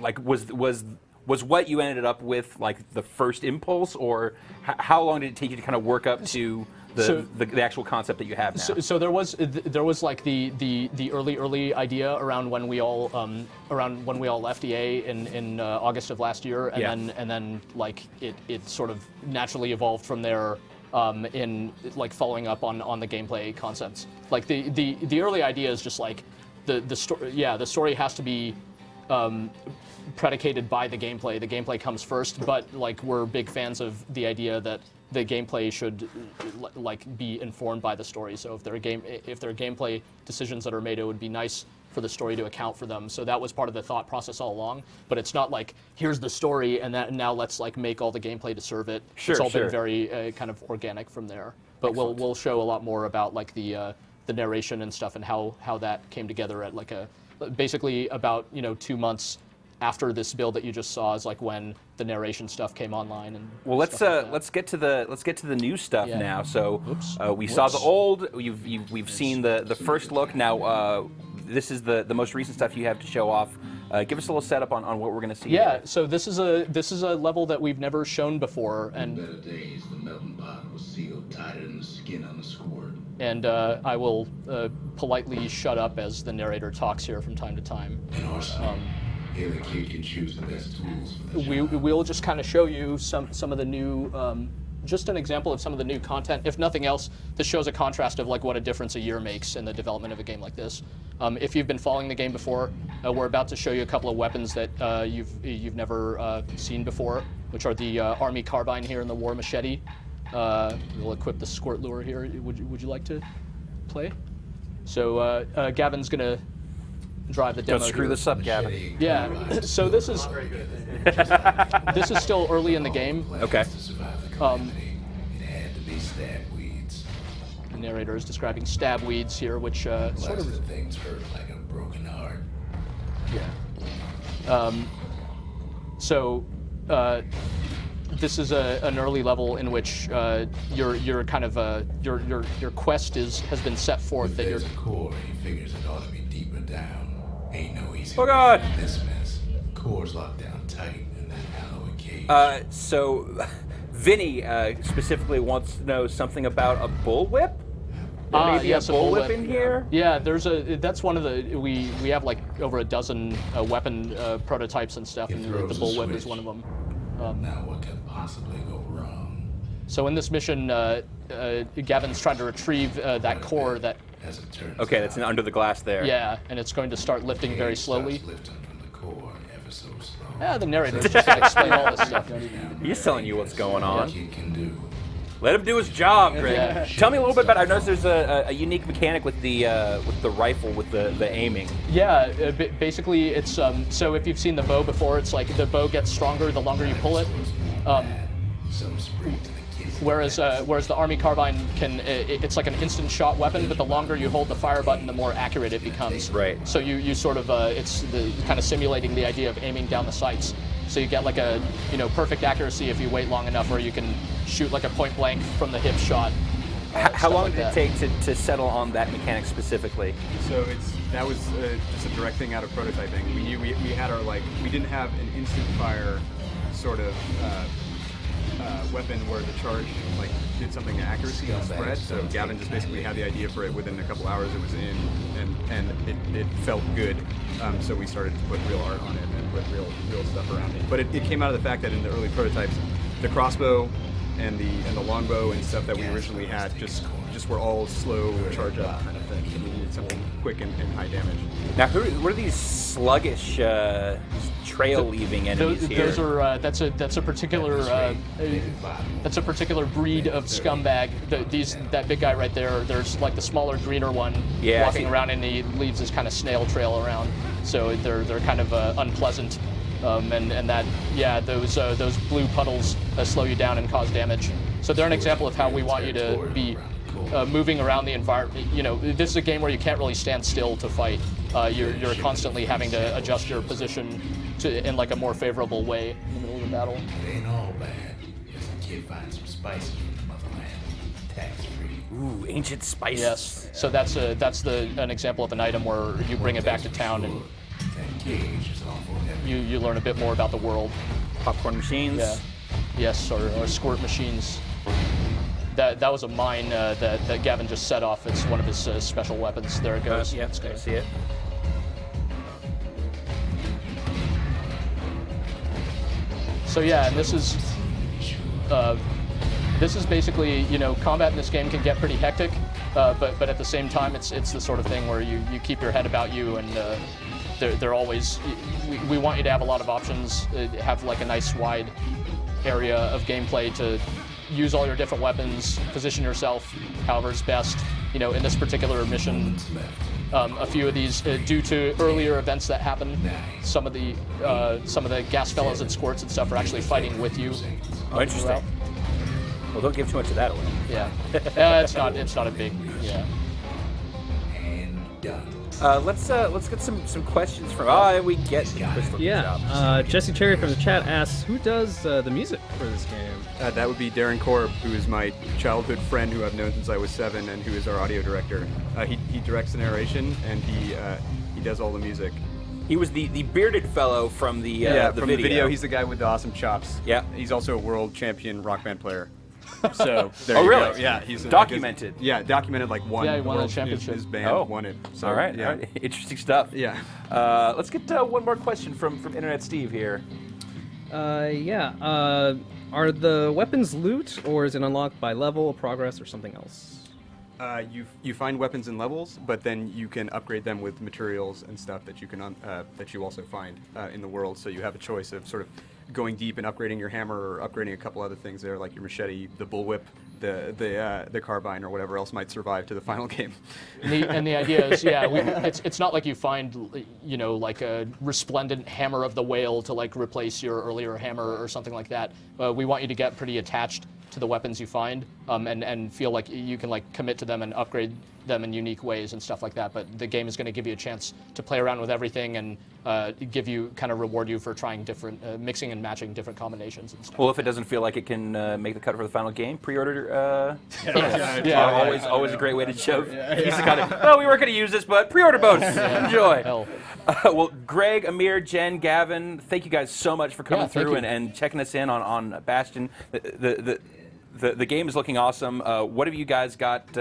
like was was was what you ended up with like the first impulse, or h- how long did it take you to kind of work up to the, So- the, the actual concept that you have now? So, so there was th- there was like the, the, the early early idea around when we all um, around when we all left EA in, in uh, August of last year, and Yeah. then and then like it, it sort of naturally evolved from there. Um, in like following up on, on the gameplay concepts, like the, the, the early idea is just like the the story. Yeah, the story has to be um, predicated by the gameplay. The gameplay comes first, but like we're big fans of the idea that the gameplay should like be informed by the story. So if there are game if there are gameplay decisions that are made, it would be nice for the story to account for them. So that was part of the thought process all along. But it's not like here's the story and that now let's like make all the gameplay to serve it. Sure, it's all sure. been very uh, kind of organic from there. But we'll we'll show a lot more about like the uh, the narration and stuff and how how that came together at like a basically about you know two months after this build that you just saw is like when the narration stuff came online and Well, let's stuff like uh, let's get to the let's get to the new stuff Yeah. now. So uh, we saw the old. You've, you've we've seen the the first look. Now uh, this is the the most recent stuff you have to show off. Uh, give us a little setup on, on what we're going to see. yeah here. so this is a this is a level that we've never shown before and better days, the melting pot was sealed tighter than the skin on the squirt. And uh, I will uh, politely shut up as the narrator talks here from time to time. And also, Um, here the kid can choose the best tools the we, We'll just kind of show you some, some of the new, um, just an example of some of the new content. If nothing else, this shows a contrast of like what a difference a year makes in the development of a game like this. Um, if you've been following the game before, uh, we're about to show you a couple of weapons that uh, you've you've never uh, seen before, which are the uh, Army Carbine here and the War Machete. Uh, we'll equip the Squirt Lure here. Would you, would you like to play? So uh, uh, Gavin's gonna drive the demo. Don't screw here. this up, Gavin. Yeah. So this is this is still early in the game. Okay. The Um, calamity, it had to be stab weeds. The narrator is describing stab weeds here, which uh, sort of of things hurt like a broken heart. Yeah. Um, so uh, this is a, an early level in which uh, your your kind of uh, your your your quest is has been set forth If that you're a core, he figures it ought to be deeper down. Ain't no easy Oh, God. This mess. Core's locked down tight in that alloy cage. Uh, so, [LAUGHS] Vinny uh, specifically wants to know something about a bullwhip. There Ah, may be yes, a a bullwhip bullwhip. in here. Yeah, there's a. That's one of the. We we have like over a dozen uh, weapon uh, prototypes and stuff, It and the, throws the bullwhip is one of them. now what could possibly go wrong? So in this mission, uh, uh, Gavin's trying to retrieve uh, that core that. As it turns Okay, that's out, under the glass there. Yeah, and it's going to start lifting very slowly. lifting from the core ever so slow. Yeah, the narrator's [LAUGHS] just gonna explain all this stuff. He's telling you what's going on. Kid can do. Let him do his job, Greg. Yeah. Tell me a little bit about. I noticed there's a, a, a unique mechanic with the uh, with the rifle with the, the aiming. Yeah, uh, basically it's um, so if you've seen the bow before, it's like the bow gets stronger the longer you pull it. Um, Some spring to. Whereas, uh, whereas the army carbine can, i- i- it's like an instant shot weapon, but the longer you hold the fire button, the more accurate it becomes. Right. So you, you sort of, uh, it's the kind of simulating the idea of aiming down the sights. So you get like a, you know, perfect accuracy if you wait long enough, or you can shoot like a point blank from the hip shot. uh, how long like did it that. take to, to settle on that mechanic specifically? So it's that was uh, just a direct thing out of prototyping. We knew we, we had our like we didn't have an instant fire sort of uh, uh, weapon where the charge like did something to accuracy and spread. So Gavin just basically had the idea for it within a couple hours. It was in and and it, it felt good. Um, so we started to put real art on it and put real real stuff around it. But it, it came out of the fact that in the early prototypes, the crossbow and the and the longbow and stuff that we originally had just just were all slow charge up kind of thing. We needed something quick and, and high damage. Now, who, what are these sluggish uh, trail leaving enemies Those, here? those are uh, that's a that's a particular uh, that's a particular breed of scumbag. The, these that big guy right there. There's like the smaller, greener one Yeah, walking around, and he leaves this kind of snail trail around. So they're they're kind of uh, unpleasant, um, and and that yeah those uh, those blue puddles uh, slow you down and cause damage. So they're an example of how we want you to be uh, moving around the environment. You know, this is a game where you can't really stand still to fight. Uh, you're, you're constantly having to adjust your position to in like a more favorable way in the middle of the battle. It ain't all bad. Just a kid find some spices from the motherland. Tax free. Ooh, ancient spices. Yes. So that's a that's the an example of an item where you bring it back to town and That gauge is awful heavy. you, you learn a bit more about the world. Popcorn machines. Yeah. Yes, or, or squirt machines. That that was a mine uh, that that Gavin just set off. It's one of his uh, special weapons. There it Uh, goes. yeah, It's I good. see it. So yeah, and this is uh, this is basically you know combat in this game can get pretty hectic, uh, but but at the same time it's it's the sort of thing where you, you keep your head about you and uh, they're, they're always we, we want you to have a lot of options, uh, have like a nice wide area of gameplay to use all your different weapons, position yourself however is best. You know, in this particular mission, um, a few of these, uh, due to earlier events that happened, some of the uh, some of the gas fellows and squirts and stuff are actually fighting with you. Oh, interesting. Well, don't give too much of that away. Yeah, [LAUGHS] uh, it's not it's not a big yeah. And done. Uh, let's uh, let's get some some questions from. Oh, we get Crystal. Yeah. Job. Uh, Jesse Cherry from the chat asks, who does uh, the music for this game? Uh, that would be Darren Korb, who is my childhood friend who I've known since I was seven, and who is our audio director. Uh, he, he directs the narration and he uh, he does all the music. He was the, the bearded fellow from the uh, yeah, the from video. the video, he's the guy with the awesome chops. Yeah. he's also a world champion rock band player. So there [LAUGHS] Oh, you really? go. Yeah, he's Documented. like his- yeah, documented like one. Yeah, he won a world- his- championship. His band Oh. won it. So, all right, Yeah. all right. interesting stuff. Yeah. Uh, let's get uh, one more question from from Internet Steve here. Uh, yeah. Uh, are the weapons loot, or is it unlocked by level, progress, or something else? Uh, you you find weapons in levels, but then you can upgrade them with materials and stuff that you can un- uh, that you also find uh, in the world. So you have a choice of sort of going deep and upgrading your hammer or upgrading a couple other things there, like your machete, the bullwhip, the the uh, the carbine, or whatever else might survive to the final [LAUGHS] game. And the, and the idea is, yeah, we, it's, it's not like you find, you know, like a resplendent hammer of the whale to like replace your earlier hammer or something like that. Uh, we want you to get pretty attached to the weapons you find um, and, and feel like you can like commit to them and upgrade them in unique ways and stuff like that. But the game is going to give you a chance to play around with everything and uh, give you kind of reward you for trying different, uh, mixing and matching different combinations and stuff. Well, if it doesn't feel like it can uh, make the cut for the final game, pre-order. Uh, [LAUGHS] Yeah, yeah, always always a great way to show. [LAUGHS] He's the kind of, oh, we weren't going to use this, but pre-order bonus. [LAUGHS] Enjoy. Hell. Uh, well, Greg, Amir, Jen, Gavin, thank you guys so much for coming Yeah, through and, and checking us in on, on Bastion. The, the, the, the, the game is looking awesome. Uh, what have you guys got?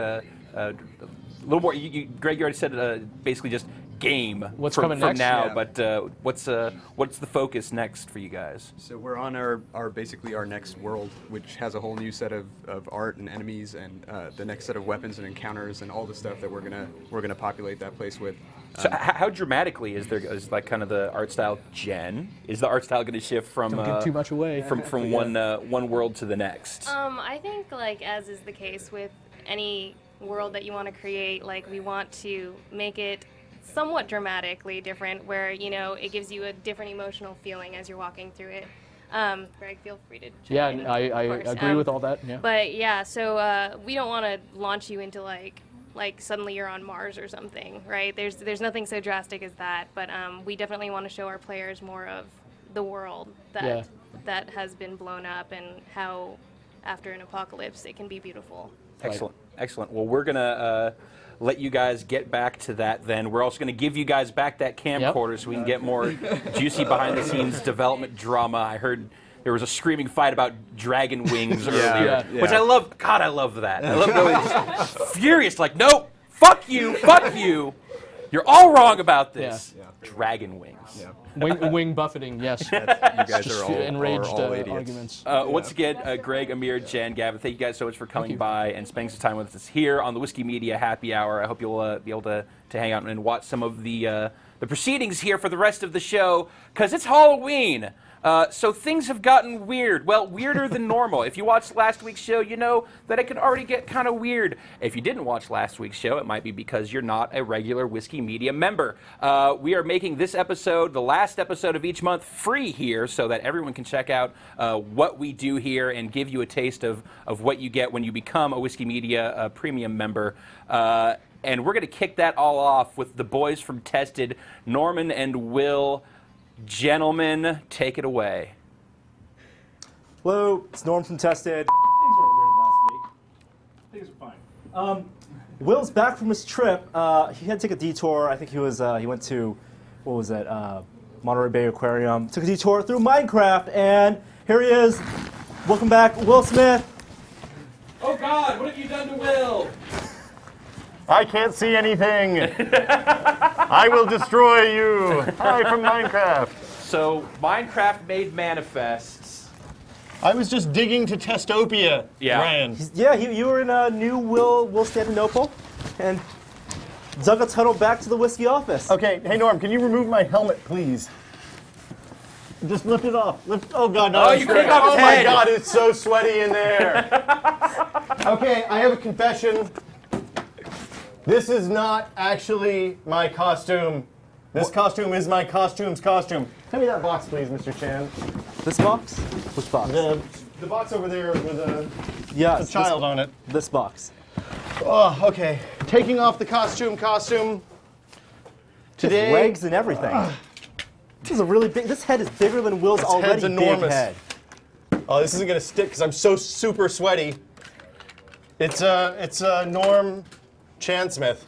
Uh, a little more. You, you, Greg, you already said uh, basically just game What's from, coming from next? now, Yeah. but uh, what's uh, what's the focus next for you guys? So we're on our, our basically our next world, which has a whole new set of, of art and enemies, and uh, the next set of weapons and encounters, and all the stuff that we're gonna we're gonna populate that place with. So, h- how dramatically is there is like kind of the art style? Jen? is the art style going to shift from Don't give uh, too much away. from from [LAUGHS] yeah. one uh, one world to the next? Um, I think like as is the case with any world that you want to create, like we want to make it somewhat dramatically different, where you know it gives you a different emotional feeling as you're walking through it. Um, Greg, feel free to. chime Yeah, in, I, I agree Um, with all that. Yeah. But yeah, so uh, we don't want to launch you into like like suddenly you're on Mars or something, right? There's there's nothing so drastic as that, but um, we definitely want to show our players more of the world that Yeah. that has been blown up and how after an apocalypse it can be beautiful. Excellent, excellent. Well, we're gonna uh, let you guys get back to that. Then we're also gonna give you guys back that camcorder so we can get more juicy behind-the-scenes development drama. I heard. There was a screaming fight about dragon wings earlier, Yeah. which I love. God, I love that. I love [LAUGHS] going furious, like, no, fuck you, fuck you. You're all wrong about this. Dragon wings. [LAUGHS] Wing, wing buffeting, yes. you guys Just are all- enraged are all uh, idiots. arguments. Uh, Once again, uh, Greg, Amir, Jen, Gavin, thank you guys so much for coming by and spending some time with us here on the Whiskey Media Happy Hour. I hope you'll uh, be able to, to hang out and watch some of the uh, the proceedings here for the rest of the show because it's Halloween. Uh, so things have gotten weird. Well, weirder than normal. If you watched last week's show, you know that it can already get kind of weird. If you didn't watch last week's show, it might be because you're not a regular Whiskey Media member. Uh, we are making this episode, the last episode of each month, free here so that everyone can check out uh, what we do here and give you a taste of, of what you get when you become a Whiskey Media uh, premium member. Uh, and we're going to kick that all off with the boys from Tested, Norman and Will. Gentlemen, take it away. Hello, it's Norm from Tested. Things were weird last week. Things were fine. Um, Will's back from his trip. Uh, he had to take a detour. I think he was uh, he went to what was that? Uh, Monterey Bay Aquarium. Took a detour through Minecraft, and here he is. Welcome back, Will Smith. Oh God, what have you done to Will? I can't see anything. I will destroy you. Hi from Minecraft. So Minecraft made manifests. I was just digging to Testopia, Yeah. Ryan. Yeah, he, you were in a new Will Will Constantinople, and dug a tunnel back to the whiskey office. Okay, hey Norm, can you remove my helmet, please? Just lift it off. Lift. Oh God, no! Oh, that's you great. off his Oh my head. God, it's so sweaty in there. okay, I have a confession. This is not actually my costume. This costume is my costume's costume. Hand me that box, please, Mr. Chan. This box? Which box? The, the box over there with a, yes, a this- child on it. This box. Oh, okay. Taking off the costume, costume. Today, Today, legs and everything. this is a really big. This head is bigger than Will's This already head's enormous. big head. Oh, this isn't gonna stick because I'm so super sweaty. It's uh, it's uh, Norm Chan Smith.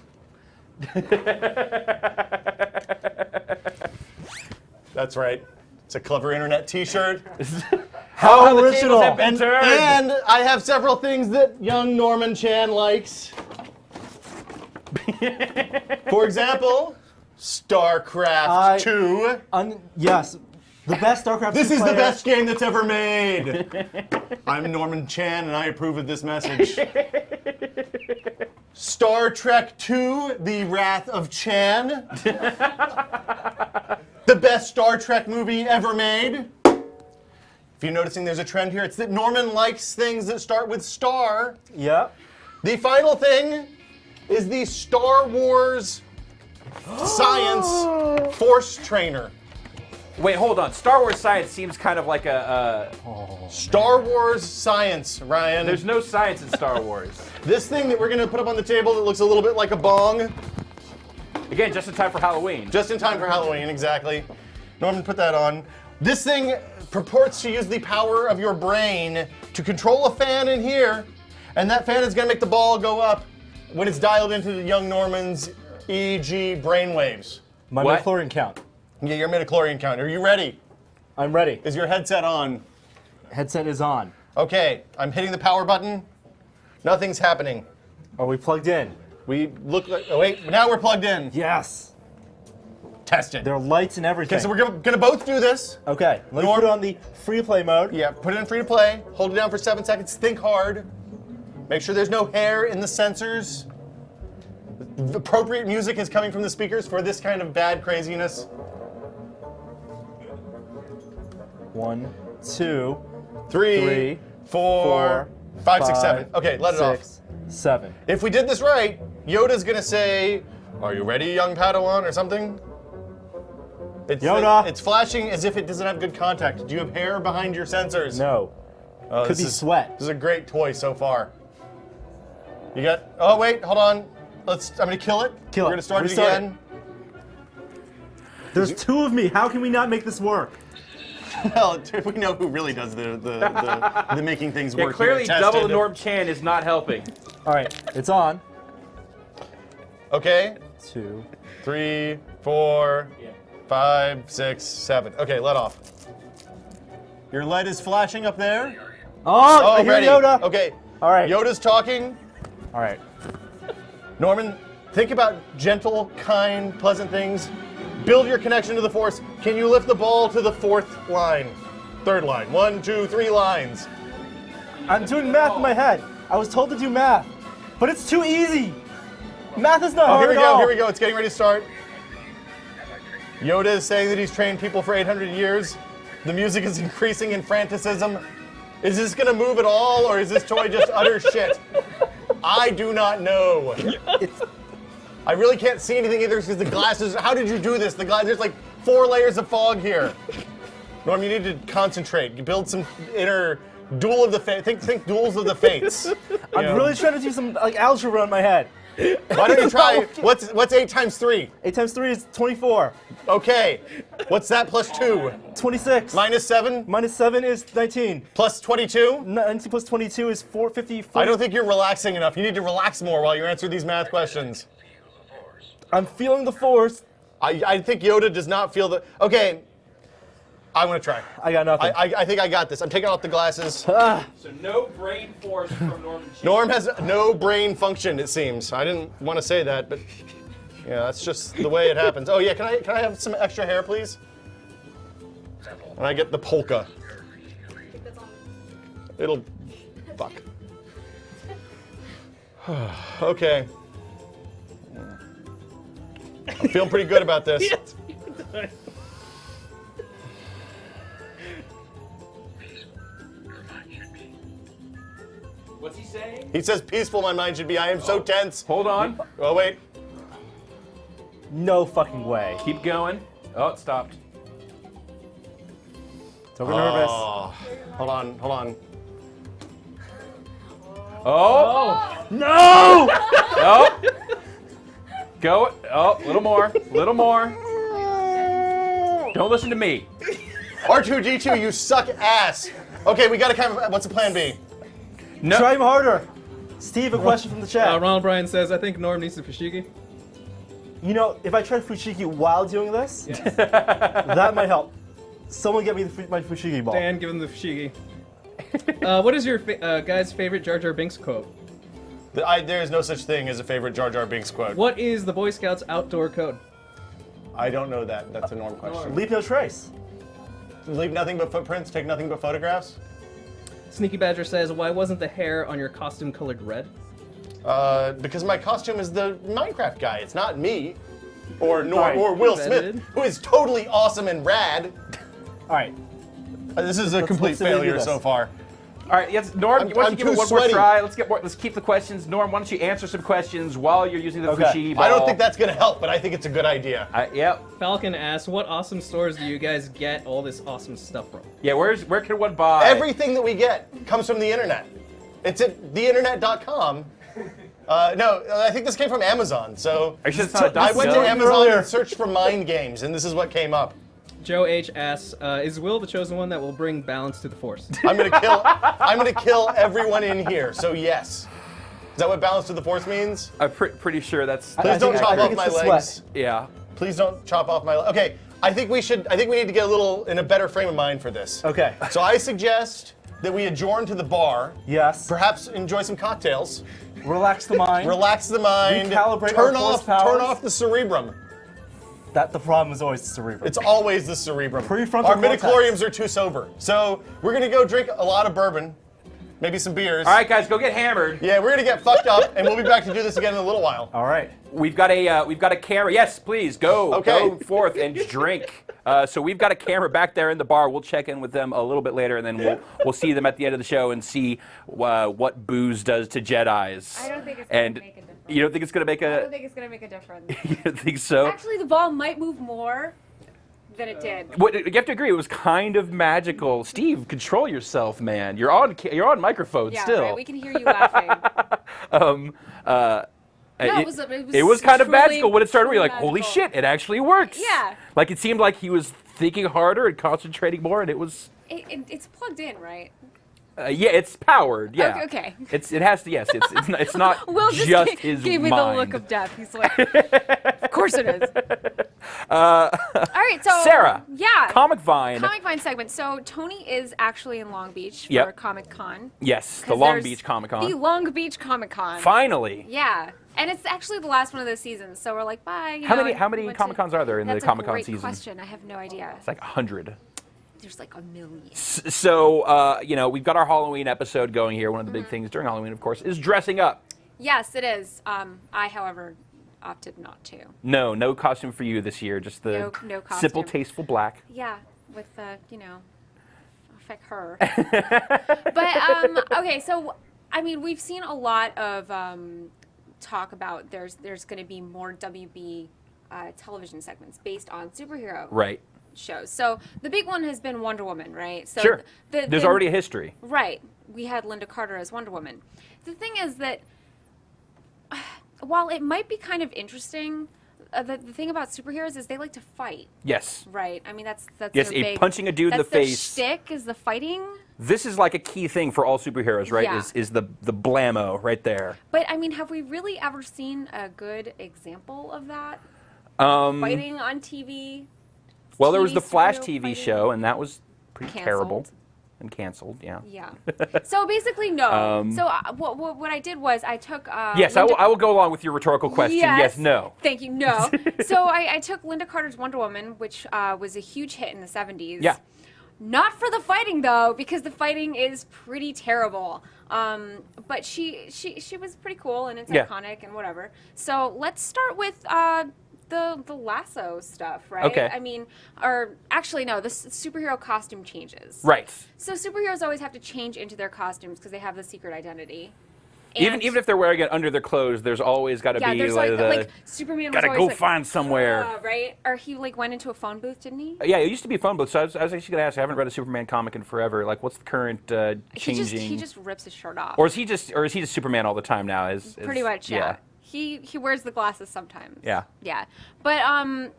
That's right. It's a clever internet T-shirt. [LAUGHS] How the original! have been And, and I have several things that young Norman Chan likes. [LAUGHS] For example, StarCraft I- 2. Un- yes, the best StarCraft. This two is the best game that's ever made. [LAUGHS] I'm Norman Chan, and I approve of this message. Star Trek II: The Wrath of Chan. [LAUGHS] the best Star Trek movie ever made. If you're noticing, there's a trend here. It's that Norman likes things that start with star. Yeah. The final thing is the Star Wars [GASPS] Science Force Trainer. Wait, hold on. Star Wars science seems kind of like a. a oh, Star Wars Science, Ryan. there's no science in Star Wars. [LAUGHS] This thing that we're gonna put up on the table that looks a little bit like a bong, Again, just in time for Halloween. just in time for Halloween, exactly. Norman, put that on. This thing purports to use the power of your brain to control a fan in here, and that fan is gonna make the ball go up when it's dialed into the young Norman's EEG brainwaves. My What? midichlorian count. Yeah, your midichlorian count. Are you ready? I'm ready. Is your headset on? Headset is on. Okay, I'm hitting the power button. Nothing's happening. Are we plugged in? We look like. Oh wait, now we're plugged in. Yes. Tested. There are lights and everything. Okay, so we're gonna, gonna both do this. Okay, let me Norm- put it on the free play mode. Yeah, put it in free to play. Hold it down for seven seconds. Think hard. Make sure there's no hair in the sensors. The appropriate music is coming from the speakers for this kind of bad craziness. One, two, Three, Three, four, four, five, six, five, seven. Okay, let it off. seven. If we did this right, Yoda's gonna say, "Are you ready, young Padawan?" or something. It's Yoda. it's flashing as if it doesn't have good contact. Do you have hair behind your sensors? No. Oh, Could be is- sweat. This is a great toy so far. You got. Oh wait, hold on. Let's. I'm gonna kill it. Kill We're it. gonna start Restart it it. again. There's two of me. How can we not make this work? [LAUGHS] well, we know who really does the the, the, the making things Yeah, work. clearly, here double the Norm Chan is not helping. All right, it's on. Okay. Two. Three, four, five, six, seven. Okay, let off. Your light is flashing up there. Oh, oh I hear ready. Yoda. Okay. All right. Yoda's talking. All right. Norman, Think about gentle, kind, pleasant things. Build your connection to the force. Can you lift the ball to the fourth line? Third line. One, two, three lines. I'm doing math in my head. I was told to do math, but it's too easy. Math is not Oh, hard here we go. all. Here we go. It's getting ready to start. Yoda is saying that he's trained people for 800 years. The music is increasing in franticism. Is this going to move at all, or is this toy just utter [LAUGHS] shit? I do not know. I really can't see anything either because the glasses. How did you do this? The glass. There's like four layers of fog here. Norm, you need to concentrate. You build some inner duel of the fates. Think, think duels of the fates. [LAUGHS] I'm know? really trying to do some like algebra in my head. Why don't you [LAUGHS] try? What's what's eight times three? Eight times three is 24. Okay. What's that plus two? 26. Minus seven? Minus seven is 19. Plus 22? 19 plus 22 is 450. I don't think you're relaxing enough. You need to relax more while you answer these math questions. I'm feeling the force. I, I think Yoda does not feel the. Okay. I'm gonna try. I got nothing. I, I, I think I got this. I'm taking off the glasses. [SIGHS] Ah. So no brain force from Norman. G. Norm has no brain function, it seems. I didn't want to say that, but yeah, that's just the way it happens. Oh yeah, can I can I have some extra hair, please? And I get the polka. It'll fuck. [SIGHS] okay. I'm feeling pretty good about this. [LAUGHS] What's he saying? He says peaceful my mind should be. I am so oh. tense. Hold on. Oh wait. No fucking way. Keep going. Oh, it stopped. Don't be nervous. Oh, hold on, hold on. Oh. No! [LAUGHS] Oh. Go. Oh, a little more. A little more. Don't listen to me. R2D2, you suck ass. Okay, we gotta kind of. What's the plan B? No. Try him harder. Steve, a question from the chat. Uh, Ronald Bryan says, I think Norm needs to Fushigi. You know, if I try Fushigi while doing this, [LAUGHS] that might help. Someone get me the, my Fushigi ball. Dan, give him the Fushigi. uh, what is your fa- uh, guy's favorite Jar Jar Binks quote? The- I, there is no such thing as a favorite Jar Jar Binks quote. What is the Boy Scouts outdoor code? I don't know that. That's a norm question. Leave no trace. Leave nothing but footprints. Take nothing but photographs. Sneaky Badger says, why wasn't the hair on your costume colored red? Uh, because my costume is the Minecraft guy. It's not me, or Norm, Alright. or Will Smith, who is totally awesome and rad. All right. Uh, this is a Let's- complete let's see how we do failure so far. All right, yes, Norm. I'm- why don't I'm you give it too one sweaty. more try? Let's get more. Let's keep the questions. Norm, why don't you answer some questions while you're using the Okay. Fushigi ball? I don't think that's gonna help, but I think it's a good idea. I, yep. Falcon asks, what awesome stores do you guys get all this awesome stuff from? Yeah. Where's where can one buy? Everything that we get comes from the internet. It's at theinternet.com. Uh, no, I think this came from Amazon. So Are you sure it's not a I went to Amazon Earlier. and searched for mind games, and this is what came up. Joe H asks, uh, is Will the chosen one that will bring balance to the Force? [LAUGHS] I'm gonna kill. I'm gonna kill everyone in here. So yes. Is that what balance to the force means? I'm pre- pretty sure that's. I- Please I don't chop I off my the sweat. legs. Yeah. Please don't chop off my. Le- okay. I think we should. I think we need to get a little in a better frame of mind for this. Okay. So I suggest that we adjourn to the bar. Yes. Perhaps enjoy some cocktails. Relax the mind. Relax the mind. Recalibrate turn our force off. powers. Turn off the cerebrum. That the problem is always the cerebrum. It's always the cerebrum. Prefrontal Our cortex. midichlorians are too sober. So we're gonna go drink a lot of bourbon, maybe some beers. All right, guys, go get hammered. Yeah, we're gonna get fucked up, and we'll be back to do this again in a little while. All right. We've got a uh, we've got a camera. Yes, please go Okay. go forth and drink. Uh, so we've got a camera back there in the bar. We'll check in with them a little bit later, and then we'll we'll see them at the end of the show and see uh, what booze does to Jedi's. I don't think it's gonna and make a difference. You don't think it's gonna make I a? don't think it's gonna make a difference. [LAUGHS] you don't think so? Actually, the ball might move more than it did. What, you have to agree. It was kind of magical. Steve, control yourself, man. You're on you're on microphone Yeah, still. right. We can hear you laughing. [LAUGHS] um, uh, No, it, it was- it was it was kind of magical when it started. We were like, truly holy shit, it actually works. Yeah. Like it seemed like he was thinking harder and concentrating more, and it was. It, it's plugged in, right? Uh, yeah, it's powered. Yeah. Okay, okay. [LAUGHS] It's it has to. Yes, it's it's not, it's not [LAUGHS] Will just, just gave, his gave me mind. the look of death. He's like, [LAUGHS] of course it is. Uh, All right, so Sarah, yeah, Comic Vine. Comic Vine segment. So Tony is actually in Long Beach for Yep. Comic Con. Yes, the Long Beach Comic Con. The Long Beach Comic Con. Finally. Yeah, and it's actually the last one of those seasons, so we're like, bye. How know, many how many Comic Cons are there in the Comic Con season? That's a great question. I have no idea. It's like a hundred. There's like a million. So uh, you know we've got our Halloween episode going here. One of the big things during Halloween, of course, is dressing up. Yes, it is. Um, I, however, opted not to. No, no costume for you this year. Just the No- no simple, tasteful black. Yeah, with uh, you know, affect her. [LAUGHS] but um, okay, so I mean, we've seen a lot of um, talk about there's there's going to be more WB uh, television segments based on superhero Right. Shows. So the big one has been Wonder Woman, right? So sure. the- There's the- already a history. Right. We had Lynda Carter as Wonder Woman. The thing is that [SIGHS] while it might be kind of interesting, uh, the, the thing about superheroes is they like to fight. Yes. Right. I mean, that's that's Yes, a big- punching a dude in the face. Shtick is the fighting. This is like a key thing for all superheroes, right? Yeah. Is is the the blammo right there. But I mean, have we really ever seen a good example of that Um, fighting on TV? Well, there was the Flash TV show, and that was pretty terrible and canceled. Yeah. Yeah. [LAUGHS] So basically, no. Um, so uh, what, what what I did was I took. Uh, yes, I will, I will go along with your rhetorical question. Yes, no. Thank you. No. [LAUGHS] so I, I took Lynda Carter's Wonder Woman, which uh, was a huge hit in the 70s. Yeah. Not for the fighting though, because the fighting is pretty terrible. Um, but she she she was pretty cool and it's Yeah. iconic and whatever. So let's start with uh, the the lasso stuff, right? Okay. I mean, or actually no, the superhero costume changes. Right. So superheroes always have to change into their costumes because they have the secret identity. Even And- even if they're wearing it under their clothes, there's always got to yeah, be there's like, like, the. like Superman gotta go like, find somewhere. "Ah," right? Or he like went into a phone booth, didn't he? yeah, it used to be a phone booth. So I was, I was actually going to ask. I haven't read a Superman comic in forever. Like, what's the current uh, He changing? just he just rips his shirt off. or is he just or is he just Superman all the time now? Is, is Pretty much, yeah. He he wears the glasses sometimes. Yeah. Yeah, but um,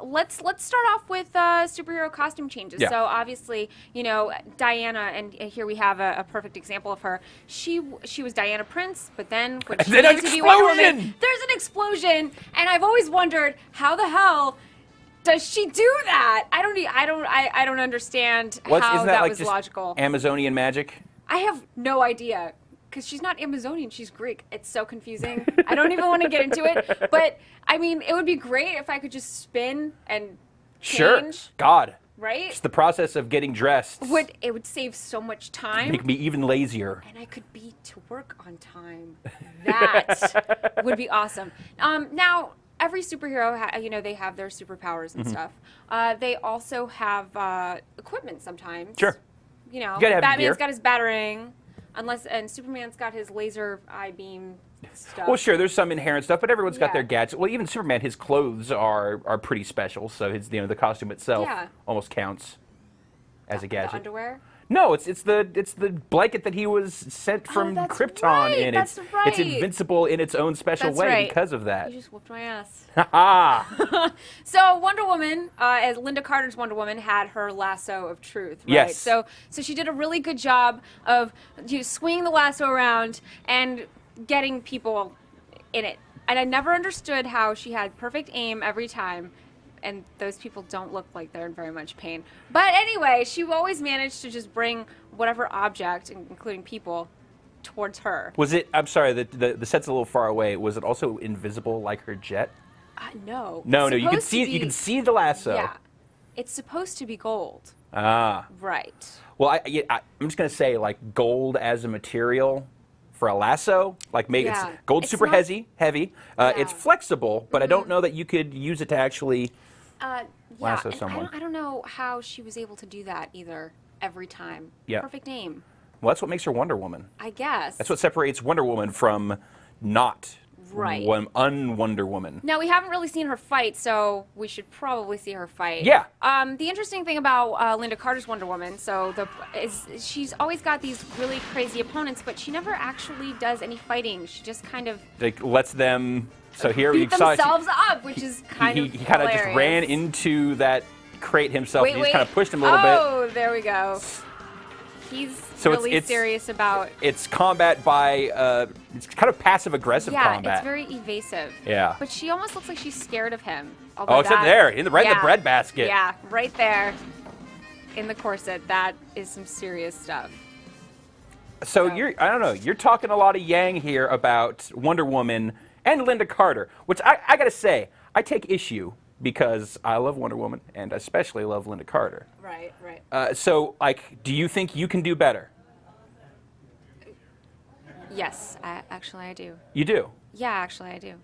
let's let's start off with uh, superhero costume changes. Yeah. So obviously, you know Diana, and here we have a, a perfect example of her. She she was Diana Prince, but then when she Then an to be Wonder Woman, explosion! there's an explosion, and I've always wondered how the hell. Does she do that? I don't. I don't. I, I don't understand What's, how that, that, like was just logical. Amazonian magic? I have no idea because she's not Amazonian, she's Greek. It's so confusing. [LAUGHS] I don't even want to get into it. But I mean, it would be great if I could just spin and Sure. change, God. right? Just the process of getting dressed Would it would save so much time, make me even lazier. and I could be to work on time. That [LAUGHS] would be awesome. Um, now. Every superhero, ha- you know, they have their superpowers and Mhm. stuff. Uh, they also have uh, equipment sometimes. Sure. You know, You Batman's gear. got his batarang, unless and Superman's got his laser eye beam stuff. Well, sure, there's some inherent stuff, but everyone's got Yeah. their gadgets. Well, even Superman, his clothes are are pretty special, so his you know the costume itself Yeah. almost counts as a The gadget. underwear. No, it's it's the it's the blanket that he was sent from Oh, Krypton right, in. that's it's right. it's invincible in its own special That's way right. because of that. You just whooped my ass. Ha [LAUGHS] [LAUGHS] So Wonder Woman, uh, as Lynda Carter's Wonder Woman, had her lasso of truth, right? Yes. So so she did a really good job of you know, swinging the lasso around and getting people in it. And I never understood how she had perfect aim every time. And those people don't look like they're in very much pain. But anyway, she always managed to just bring whatever object, including people, towards her. Was it? I'm sorry, the, the the set's a little far away. Was it also invisible like her jet? Uh, no. No, It's no. You can see you can see the lasso. Yeah. It's supposed to be gold. Ah. Right. Well, I, I, I'm just gonna say like gold as a material for a lasso. Like maybe Yeah. it's gold's It's super not- heavy, heavy. Uh, It's Yeah. Mm-hmm. flexible, but I don't know that you could use it to actually. Uh, yeah, and I don't, I don't know how she was able to do that either every time. Yeah. Perfect name, Well, that's what makes her Wonder Woman. I guess. That's what separates Wonder Woman from not Right. one, un-Wonder Woman. Now we haven't really seen her fight, so we should probably see her fight. Yeah. Um, the interesting thing about uh, Lynda Carter's Wonder Woman, so the is she's always got these really crazy opponents, but she never actually does any fighting. She just kind of Like lets them. So here beat you saw themselves up, which is kind he, of he kind of just ran into that crate himself. Wait, and he just kind of pushed him a little bit. Oh, there we go. he's So really it's- serious about. It's combat by uh, it's kind of passive aggressive yeah, combat. it's very evasive. Yeah. But she almost looks like she's scared of him. Oh, although it's up that- there, in the- right in the bread basket. Yeah, right there, in the corset. That is some serious stuff. So you're I don't know, you're talking a lot of yang here about Wonder Woman and Lynda Carter, which I, I gotta say, I take issue because I love Wonder Woman and I especially love Lynda Carter. Right, right. Uh, so like, do you think you can do better? Yes, I, actually I do. You do. Yeah, actually I do.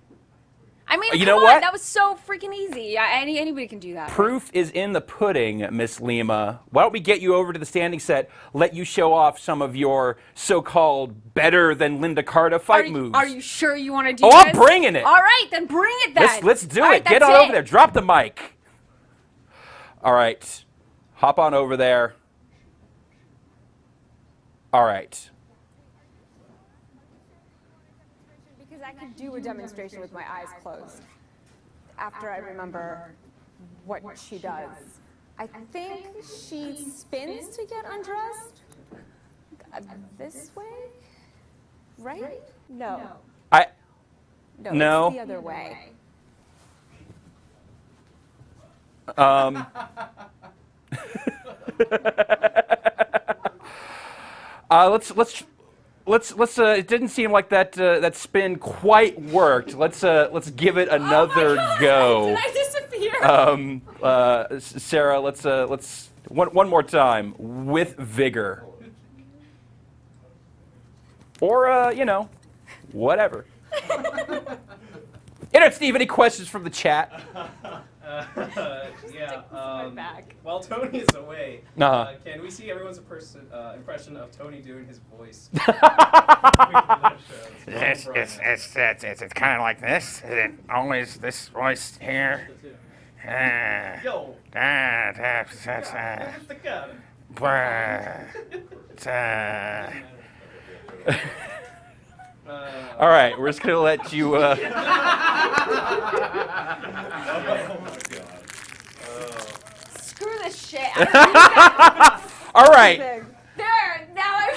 I mean, You know on, what? that was so freaking easy. Yeah, any anybody can do that. right? Proof is in the pudding, Miss Lima. Why don't we get you over to the standing set, let you show off some of your so-called better than Lynda Carter fight are you, moves? Are you sure you want to do that? Oh, this? I'm bringing it. All right, then bring it then. Let's let's do All it. right, Get on it. over there. Drop the mic. All right. Hop on over there. All right. Because I could do a demonstration with my eyes closed after I remember what she does. I think she spins to get undressed. Uh, this way? Right? No. I No, No. it's the other way. um [LAUGHS] Uh, let's let's let's let's uh it didn't seem like that uh, that spin quite worked. Let's uh let's give it another go. [LAUGHS] Did I disappear? Um, uh, Sarah, let's uh, let's one one more time with vigor, or uh, you know, whatever. [LAUGHS] Internet Steve, any questions from the chat? Uh, [LAUGHS] yeah. Um, while Tony is away, Uh-huh. uh, can we see everyone's person, uh, impression of Tony doing his voice? [LAUGHS] [LAUGHS] It's, it's, it's, it's, it's, it's kind of like this. and It always this voice here. Uh, Yo. da, da, da, da, the gun. da. All right, we're just gonna let you. Uh, Screw this shit. [LAUGHS] All right. There, now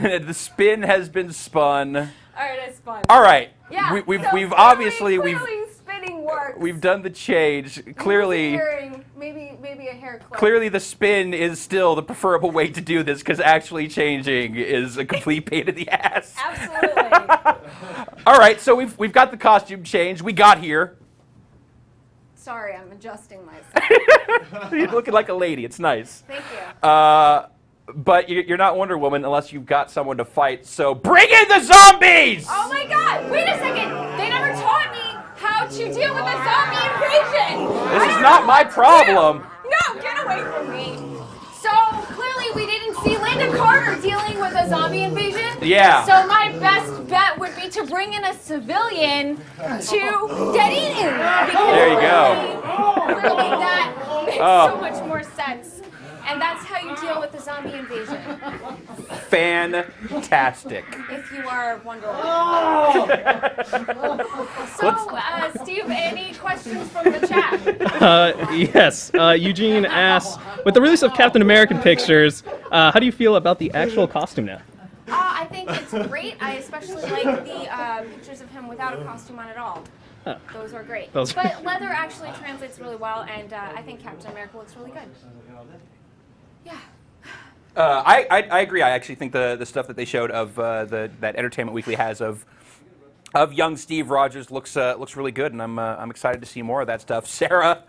I'm. [LAUGHS] the spin has been spun. All right, it's fun. All right. Yeah. We, we've so we've clearly- obviously we've spinning works. we've done the change. Clearly, Earring, maybe maybe a hair clip. clearly the spin is still the preferable way to do this because actually changing is a complete pain in the ass. [LAUGHS] Absolutely. All right, so we've we've got the costume change. We got here. Sorry, I'm adjusting myself. [LAUGHS] You're looking like a lady. It's nice. Thank you. Uh, but you- you're not Wonder Woman unless you've got someone to fight. So bring in the zombies! Oh my god! Wait a second! They never taught me how to deal with a zombie invasion! This is not my problem. No, get away from me! So clearly we didn't see Lynda Carter dealing with a zombie invasion. Yeah. So my best bet would be to bring in a civilian to get eaten. There you go. That [LAUGHS] makes Oh. so much more sense. And that's how you deal with a zombie invasion. Fantastic. If you are Wonder Oh. Woman. so, uh, Steve, any questions from the chat? Uh, yes. Uh, Eugene asks, with the release of Captain American pictures, uh, how do you feel about the actual costume now? Uh, I think it's great. I especially like the uh, pictures of him without a costume on at all. Huh. Those are great. Those- but [LAUGHS] leather actually translates really well, and uh, I think Captain America looks really good. Yeah. Uh, I, I I agree. I actually think the the stuff that they showed of uh, the that Entertainment Weekly has of of young Steve Rogers looks uh, looks really good, and I'm uh, I'm excited to see more of that stuff. [LAUGHS] Sarah,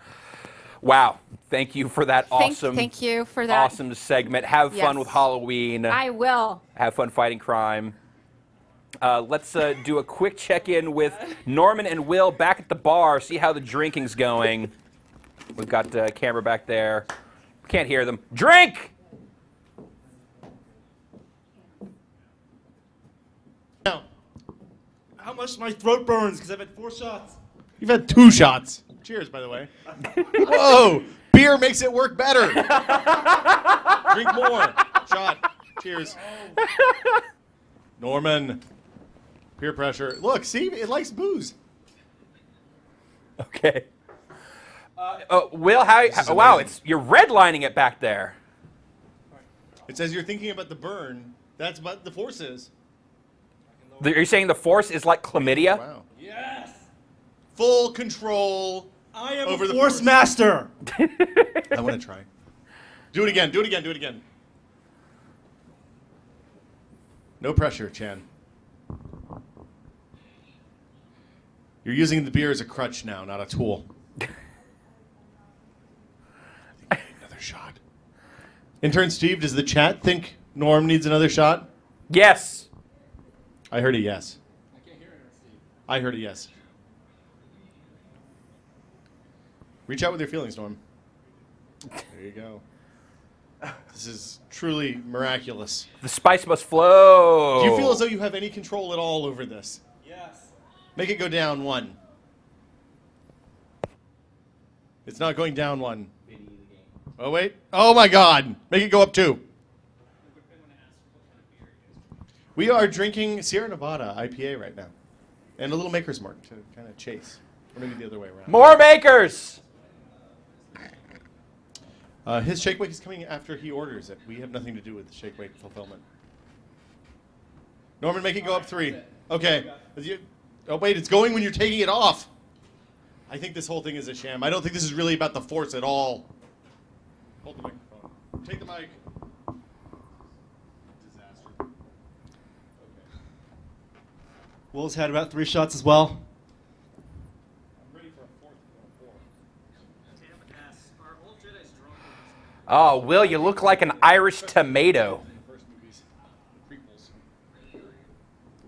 wow, thank you for that Thank- awesome thank you for that. awesome segment. Have fun with Halloween. I will. Have fun fighting crime. Uh, let's uh, do a quick check-in with Norman and Will back at the bar. See how the drinking's going. We've got uh, camera back there. Can't hear them. Drink. How much my throat burns because I've had four shots. You've had two shots. Cheers, by the way. [LAUGHS] Whoa! Beer makes it work better. [LAUGHS] Drink more. Shot. Cheers. Norman. Peer pressure. Look, see, it likes booze. Okay. Uh, Will, how? how- wow, it's you're redlining it back there. It says you're thinking about the burn. That's what the force is. The- Are you saying the force is like chlamydia? Wow. Yes. Full control. I am over a the force master. [LAUGHS] I want to try. Do it again. Do it again. Do it again. No pressure, Chan. You're using the beer as a crutch now, not a tool. another shot. Intern Steve, does the chat think Norm needs another shot? Yes. I heard a yes. I can't hear it, Steve. I heard a yes. Reach out with your feelings, Norm. There you go. This is truly miraculous. The spice must flow. Do you feel as though you have any control at all over this? Yes. Make it go down one. It's not going down one. Oh, wait. Oh, my God. Make it go up two. We are drinking Sierra Nevada IPA right now. And a little Maker's Mark to kind of chase. Or maybe the other way around. More makers. Uh, his shake weight is coming after he orders it. We have nothing to do with the shake weight fulfillment. Norman, make it go up three. Okay. Oh, wait, it's going when you're taking it off. I think this whole thing is a sham. I don't think this is really about the force at all. Hold the microphone. Take the mic. Disaster. Okay. Will's had about three shots as well. Oh, Will, you look like an Irish tomato.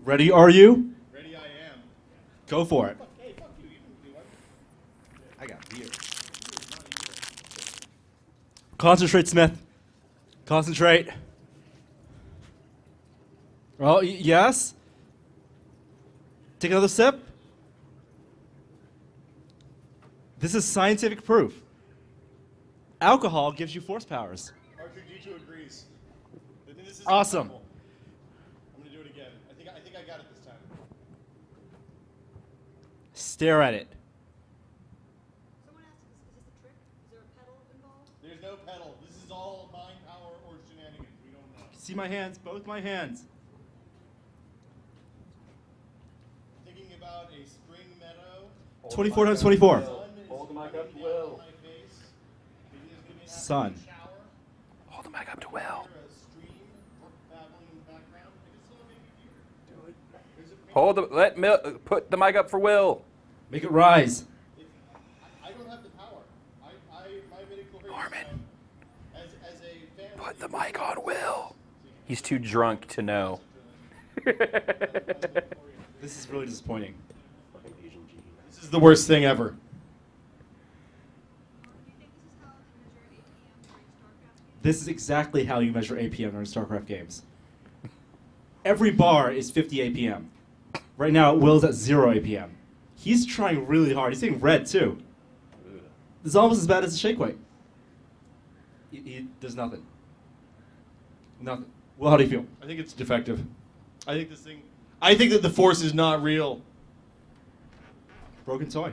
Ready are you? Ready I am. Go for it. I got beer. Concentrate, Smith. Concentrate. Oh, y- yes. Take another sip. This is scientific proof. Alcohol gives you force powers. R2D2 agrees. This is Awesome. incredible. I'm going to do it again. I think, I think I got it this time. Stare at it. There's no pedal. This is all mind power or shenanigans. We don't know. See my hands, both my hands. Thinking about a spring meadow. 24 times 24. Hold the mic up, to Will. Sun. Hold the mic up to Will. Hold the let Mil, put the mic up for Will. Make it rise. I don't have the power. I, I, my midichlorian, Norman. um, as, as a fan Put the mic on Will. He's too drunk to know. [LAUGHS] This is really disappointing. This is the worst thing ever. This is exactly how you measure APM in StarCraft games. Every bar is 50 APM. Right now, Will's at 0 APM. He's trying really hard. He's getting red, too. It's almost as bad as a shake weight. He, he, there's nothing. Nothing. Well, how do you feel? I think it's defective. I think this thing. I think that the force is not real. Broken toy.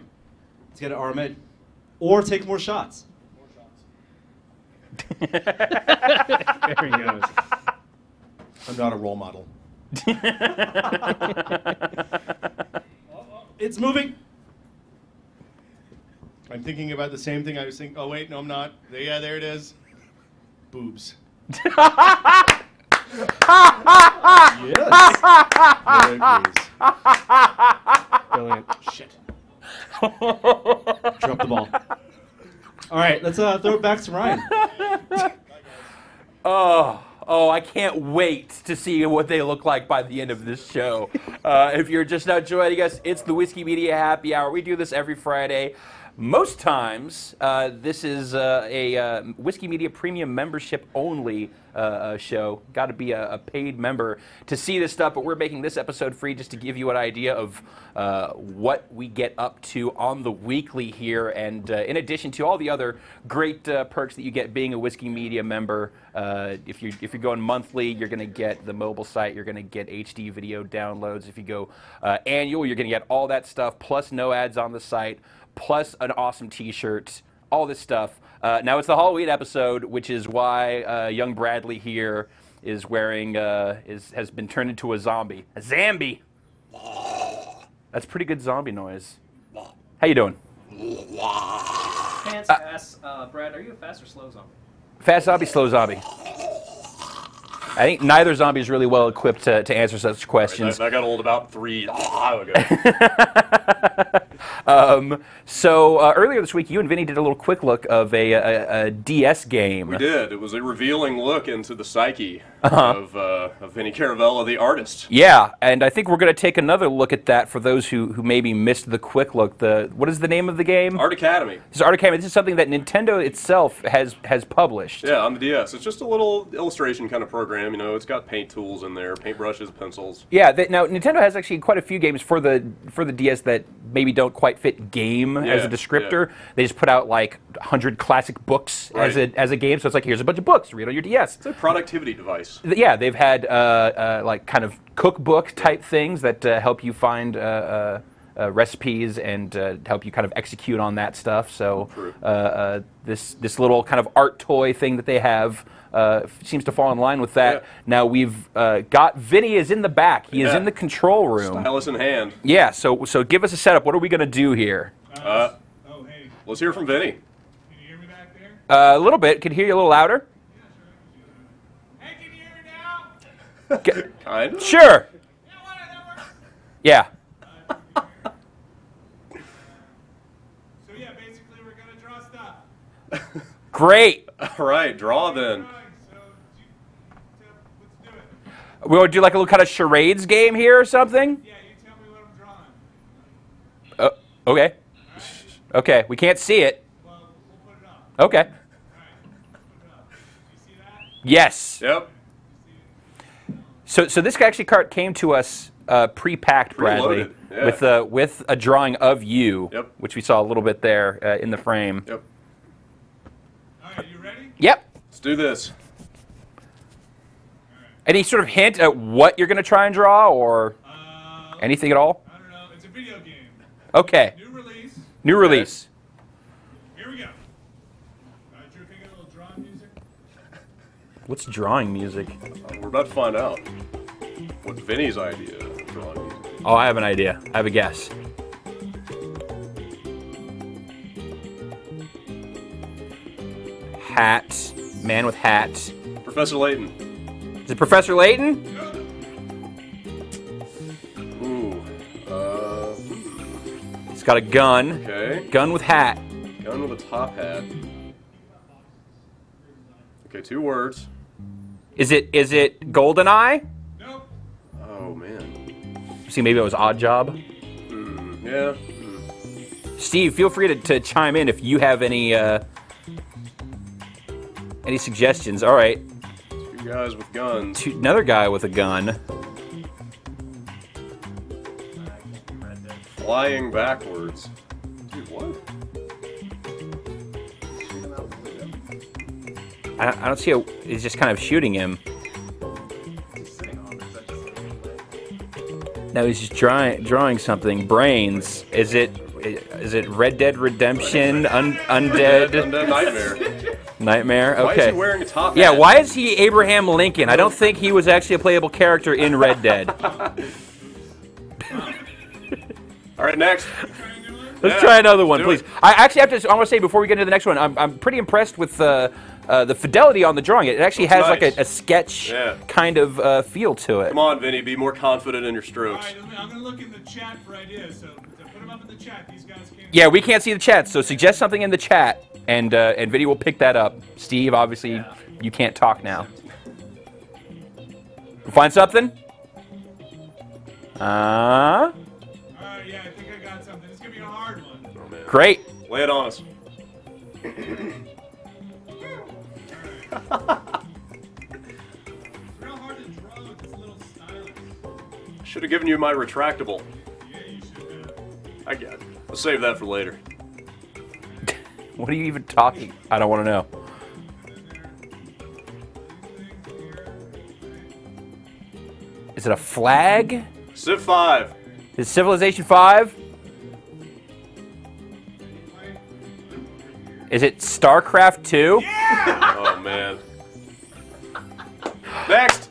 Let's get it RMA. Or take more shots. more shots. [LAUGHS] there he goes. I'm not a role model. [LAUGHS] It's moving. I'm thinking about the same thing I was thinking. Oh wait, no, I'm not. Yeah, there it is. Boobs. [LAUGHS] Brilliant. Shit. Drop the ball. All right, let's uh, throw it back to Ryan. [LAUGHS] Oh, oh, I can't wait to see what they look like by the end of this show. Uh, if you're just now joining us, it's the Whiskey Media Happy Hour. We do this every Friday. Most times, uh, this is uh, a uh, Whiskey Media Premium membership only uh, uh, show. Got to be a, a paid member to see this stuff, but we're making this episode free just to give you an idea of uh, what we get up to on the weekly here. And in addition to all the other great perks that you get being a Whiskey Media member, if you're if you're going monthly, you're going to get the mobile site. You're going to get HD video downloads. If you go annual, you're going to get all that stuff plus no ads on the site, plus an awesome T-shirt all this stuff. Uh, now it's the Halloween episode, which is why uh, young Bradley here is wearing uh, is has been turned into a zombie. A zombie. That's pretty good zombie noise. How you doing? Pants ass. Uh, Brad, are you a fast or slow zombie? Fast zombie, slow zombie. I think neither zombie is really well equipped to, to answer such That, questions. that got old about three ago. [LAUGHS] Um, so uh, earlier this week, you and Vinny did a little quick look of a, a, a DS game. We did. It was a revealing look into the psyche Uh-huh. of, uh, of Vinny Caravella, the artist. Yeah, and I think we're going to take another look at that for those who, who maybe missed the quick look. The what is the name of the game? Art Academy. This is Art Academy. This is something that Nintendo itself has has published. Yeah, on the DS. It's just a little illustration kind of program. You know, it's got paint tools in there, paint brushes, pencils. Yeah, they, now Nintendo has actually quite a few games for the for the DS that maybe don't quite fit game as a descriptor. They just put out like 100 classic books as a as a game. So it's like here's a bunch of books read on your DS. It's a productivity device. Yeah, they've had uh, uh, like kind of cookbook type things that uh, help you find uh, uh, uh, recipes and uh, help you kind of execute on that stuff. So uh, uh, this this little kind of art toy thing that they have. Uh, seems to fall in line with that. Now we've uh, got Vinny is in the back. He is in the control room. Stylus in hand. Yeah. So so give us a setup. What are we going to do here? Uh, let's hear from Vinny. Can you hear me back there? Uh, a little bit. Can hear you a little louder. [LAUGHS] kind of. Sure. Yeah. [LAUGHS] Great. All right, draw then. We want to do like a little kind of charades game here or something? Yeah, you tell me what I'm drawing. Uh, okay. Okay, we can't see it. Okay. You see that? Yes. Yep. So, so this actually card came to us uh, pre-packed, Bradley, yeah. with uh, with a drawing of you, Yep. which we saw a little bit there uh, in the frame. Yep. All right, you ready? Yep. Let's do this. Any sort of hint at what you're going to try and draw, or anything at all? I don't know. It's a video game. Okay. New release. New release. Here we go. Uh, Drew, can I a little drawing music? What's drawing music? We're about to find out. What's Vinny's idea of drawing music? Oh, I have an idea. I have a guess. Hat. Man with hat. Professor Layton. Is it Professor Layton? Ooh. Uh, He's got a gun. Okay. Gun with hat. gun with a top hat. Okay, two words. Is it is it Goldeneye? Nope. Oh man. See, maybe it was Odd Job. Hmm. Yeah. Hmm. Steve, feel free to, to chime in if you have any uh, any suggestions. All right, Two guys with guns. Two, another guy with a gun. Flying backwards. Dude, what? I, I don't see a. He's just kind of shooting him. No, he's just drawing drawing something. Brains. Is it is it Red Dead Redemption? Un, undead. Undead Nightmare. [LAUGHS] Nightmare. Why is Okay. he wearing a top yeah. Why is he Abraham Lincoln? I don't think he was actually a playable character in Red Dead. [LAUGHS] All right, next. Let's Yeah, try another one, please. it. I actually have to. I want to say before we get into the next one, I'm, I'm pretty impressed with uh, uh, the fidelity on the drawing. It actually Looks has like a, a sketch Yeah. kind of uh, feel to it. Come on, Vinny, be more confident in your strokes. I'm gonna look in the chat for ideas. So put them up in the chat. These guys can't. Yeah, we can't see the chat, so suggest something in the chat, and uh, and video will pick that up. Steve, obviously, you can't talk now. Find something? Uh, Alright, yeah, I think I got something. It's gonna be a hard one. great. Lay it on us. Should have given you my retractable. Yeah, you should have. I get. I'll save that for later. What are you even talking? I don't want to know. Is it a flag? Civ 5. Is Civilization 5? Is it StarCraft 2? Yeah! Oh man. Next.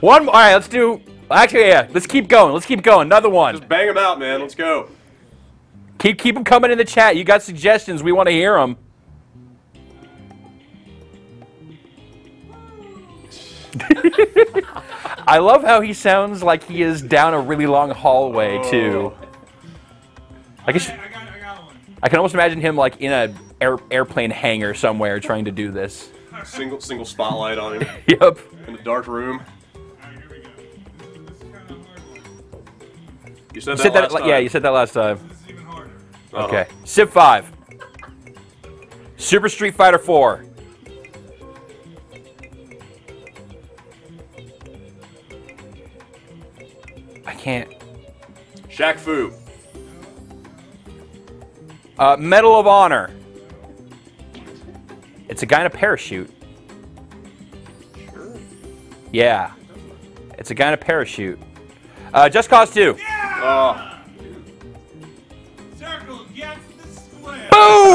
One. more. All right, let's do. Actually, yeah. Let's keep going. Let's keep going. Another one. Just bang them out, man. Let's go. Keep keep them coming in the chat. You got suggestions? We want to hear them. [LAUGHS] I love how he sounds like he is down a really long hallway oh. too. I guess I can almost imagine him like in a air, airplane hangar somewhere trying to do this. Single single spotlight on him. [LAUGHS] Yep. In a dark room. You said You that, said that, last like- time. yeah, you said that last time. Okay. Civ 5. Super Street Fighter 4. I can't. Shaq Fu. Uh, Medal of Honor. It's a guy in a parachute. Yeah. It's a guy in a parachute. Uh, Just Cause 2. Oh.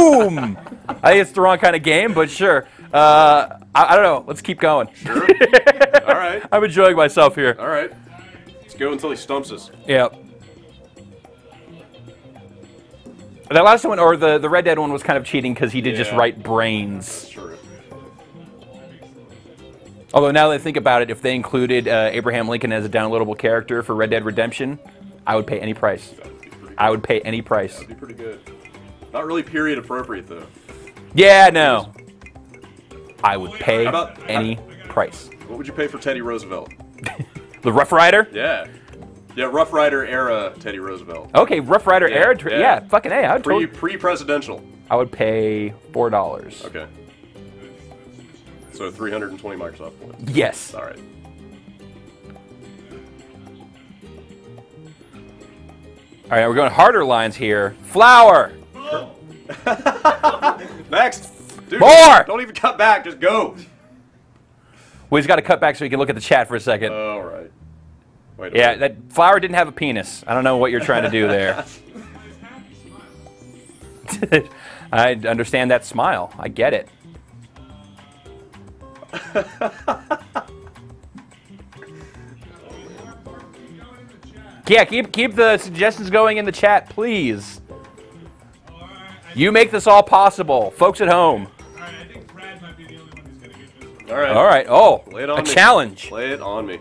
Boom! I think it's the wrong kind of game, but sure. Uh, I, I don't know. Let's keep going. Sure. [LAUGHS] All right. I'm enjoying myself here. All right. Let's go until he stumps us. Yep. That last one, or the, the Red Dead one, was kind of cheating because he did just Yeah. write brains. True. Although now that I think about it, if they included uh, Abraham Lincoln as a downloadable character for Red Dead Redemption, I would pay any price. I would pay any price. That'd be pretty good. Not really period appropriate though. Yeah, no. I would pay about- any price. What would you pay for Teddy Roosevelt? [LAUGHS] The Rough Rider? Yeah. Yeah, Rough Rider era Teddy Roosevelt. Okay, Rough Rider era. tr- Yeah, fucking a. I would Pre pre presidential. I would pay four dollars. Okay. So 320 Microsoft points. Yes. All right. All right, we're going harder lines here. Flour. [LAUGHS] Next. Dude, More! Don't even cut back. Just go. We just got to cut back so we can look at the chat for a second. All right. Wait. a yeah, that flower didn't have a penis. I don't know what you're trying to do there. [LAUGHS] I understand that smile. I get it. [LAUGHS] yeah, keep keep the suggestions going in the chat, please. You make this all possible, folks at home. All right. All right. Oh, Lay it on a me. challenge. Lay it on me.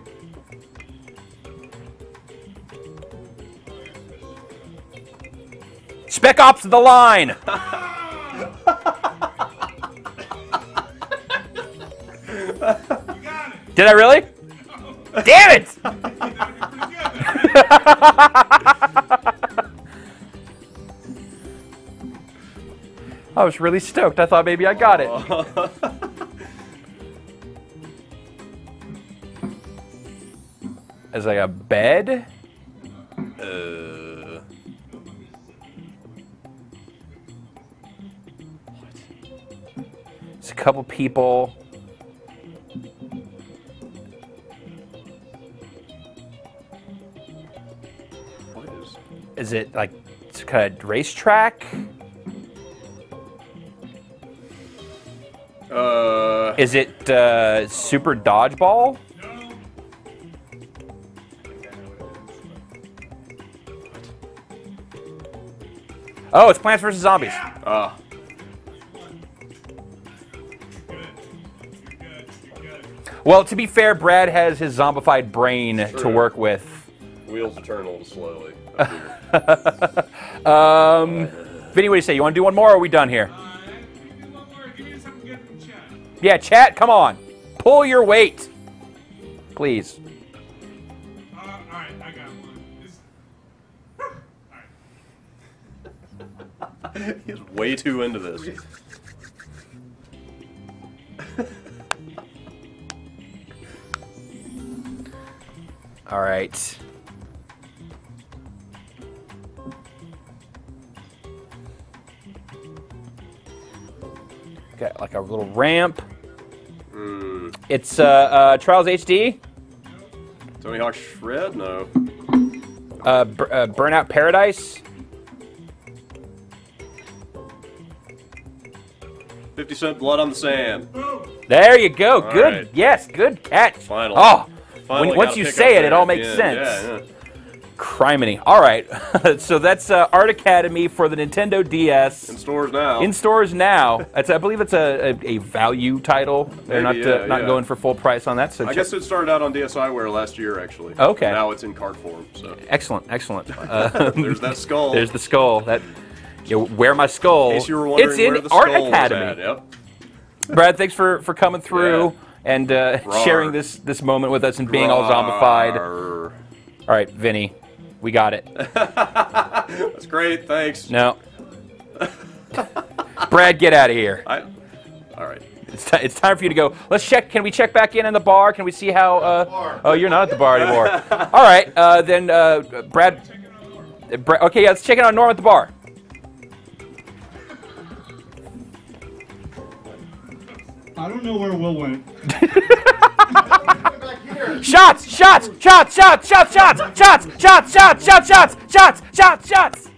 Spec Ops the line. [LAUGHS] Did I really? [LAUGHS] Damn it! [LAUGHS] I was really stoked. I thought maybe I got it. [LAUGHS] Is like a bed? Uh, It's a couple people. what is? Is it like it's kind of racetrack? Uh, Is it uh, Super Dodgeball? No. Oh, it's Plants vs Zombies. Ah. Well, to be fair, Brad has his zombified brain to work with. Wheels turn a little slowly. [LAUGHS] [LAUGHS] um, Vinny, what do you say? You want to do one more, or are we done here? Yeah, chat, come on. Pull your weight. Please. [LAUGHS] He's way too into this. All right. Got like a little ramp. Hmm. It's uh, uh, Trials HD, Tony Hawk Shred? No. uh, Bur- uh, Burnout Paradise. 50 Cent Blood on the Sand. There you go. All good. right. Yes, good catch. Finally. Oh, Finally when, once you say it, it all makes sense. Yeah, yeah. Criminy. All right. [LAUGHS] so that's uh, Art Academy for the Nintendo DS. In stores now. In stores now. It's, I believe it's a, a, a value title. They're Maybe, not uh, not yeah. going for full price on that. So I guess it started out on DSiWare last year, actually. Okay. Now it's in card form. So Excellent, excellent. [LAUGHS] Uh, There's that skull. There's the skull. That you know, where my skull. In case you were wondering it's in where the Art skull Academy. yep. Brad, thanks for, for coming through and uh, sharing this this moment with us and being all zombified. All right, Vinny, we got it. [LAUGHS] That's great. Thanks. No. Brad, get out of here. I, all right. It's, ti it's time for you to go. Let's check. Can we check back in in the bar? Can we see how? Uh, oh, you're not at the bar anymore. [LAUGHS] All right. Uh, then, uh, Brad. uh, okay, yeah, let's check in on Norm at the bar. I don't know where Will went. Shots! Shots! Shots! Shots! Shots! Shots! Shots! Shots! Shots! Shots! Shots! Shots! Shots! Shots!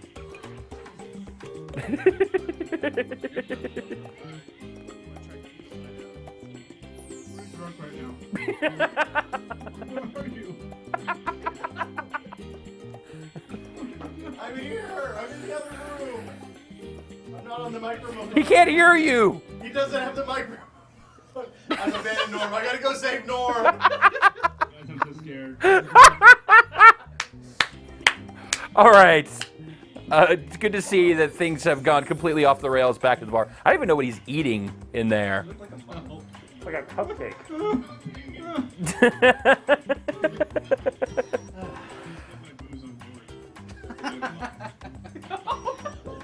drunk right now. Where are you? I'm here. I'm in the other room. I'm not on the microphone. He can't hear you. He doesn't have the microphone. I've abandoned Norm. I gotta go save Norm. I'm so scared. All right. Uh, it's good to see that things have gone completely off the rails back at the bar. I don't even know what he's eating in there. Like a cupcake. [LAUGHS] [LAUGHS]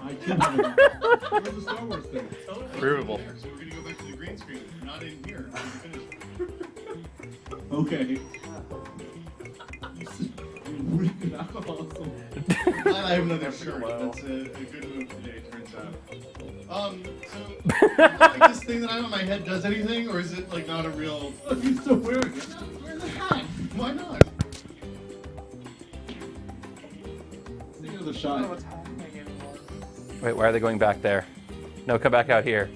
I can't. Where's the Star Wars thing? Provable. Not in here. [LAUGHS] Okay. Reeking alcoholism. Glad I have another shirt. That's a, a good move today, turns out. Um, so, [LAUGHS] like this thing that I have on my head does anything, or is it like not a real? [LAUGHS] Oh, you're still wearing it. Wear the hat. Why not? Let's take another shot. Wait, why are they going back there? No, come back out here.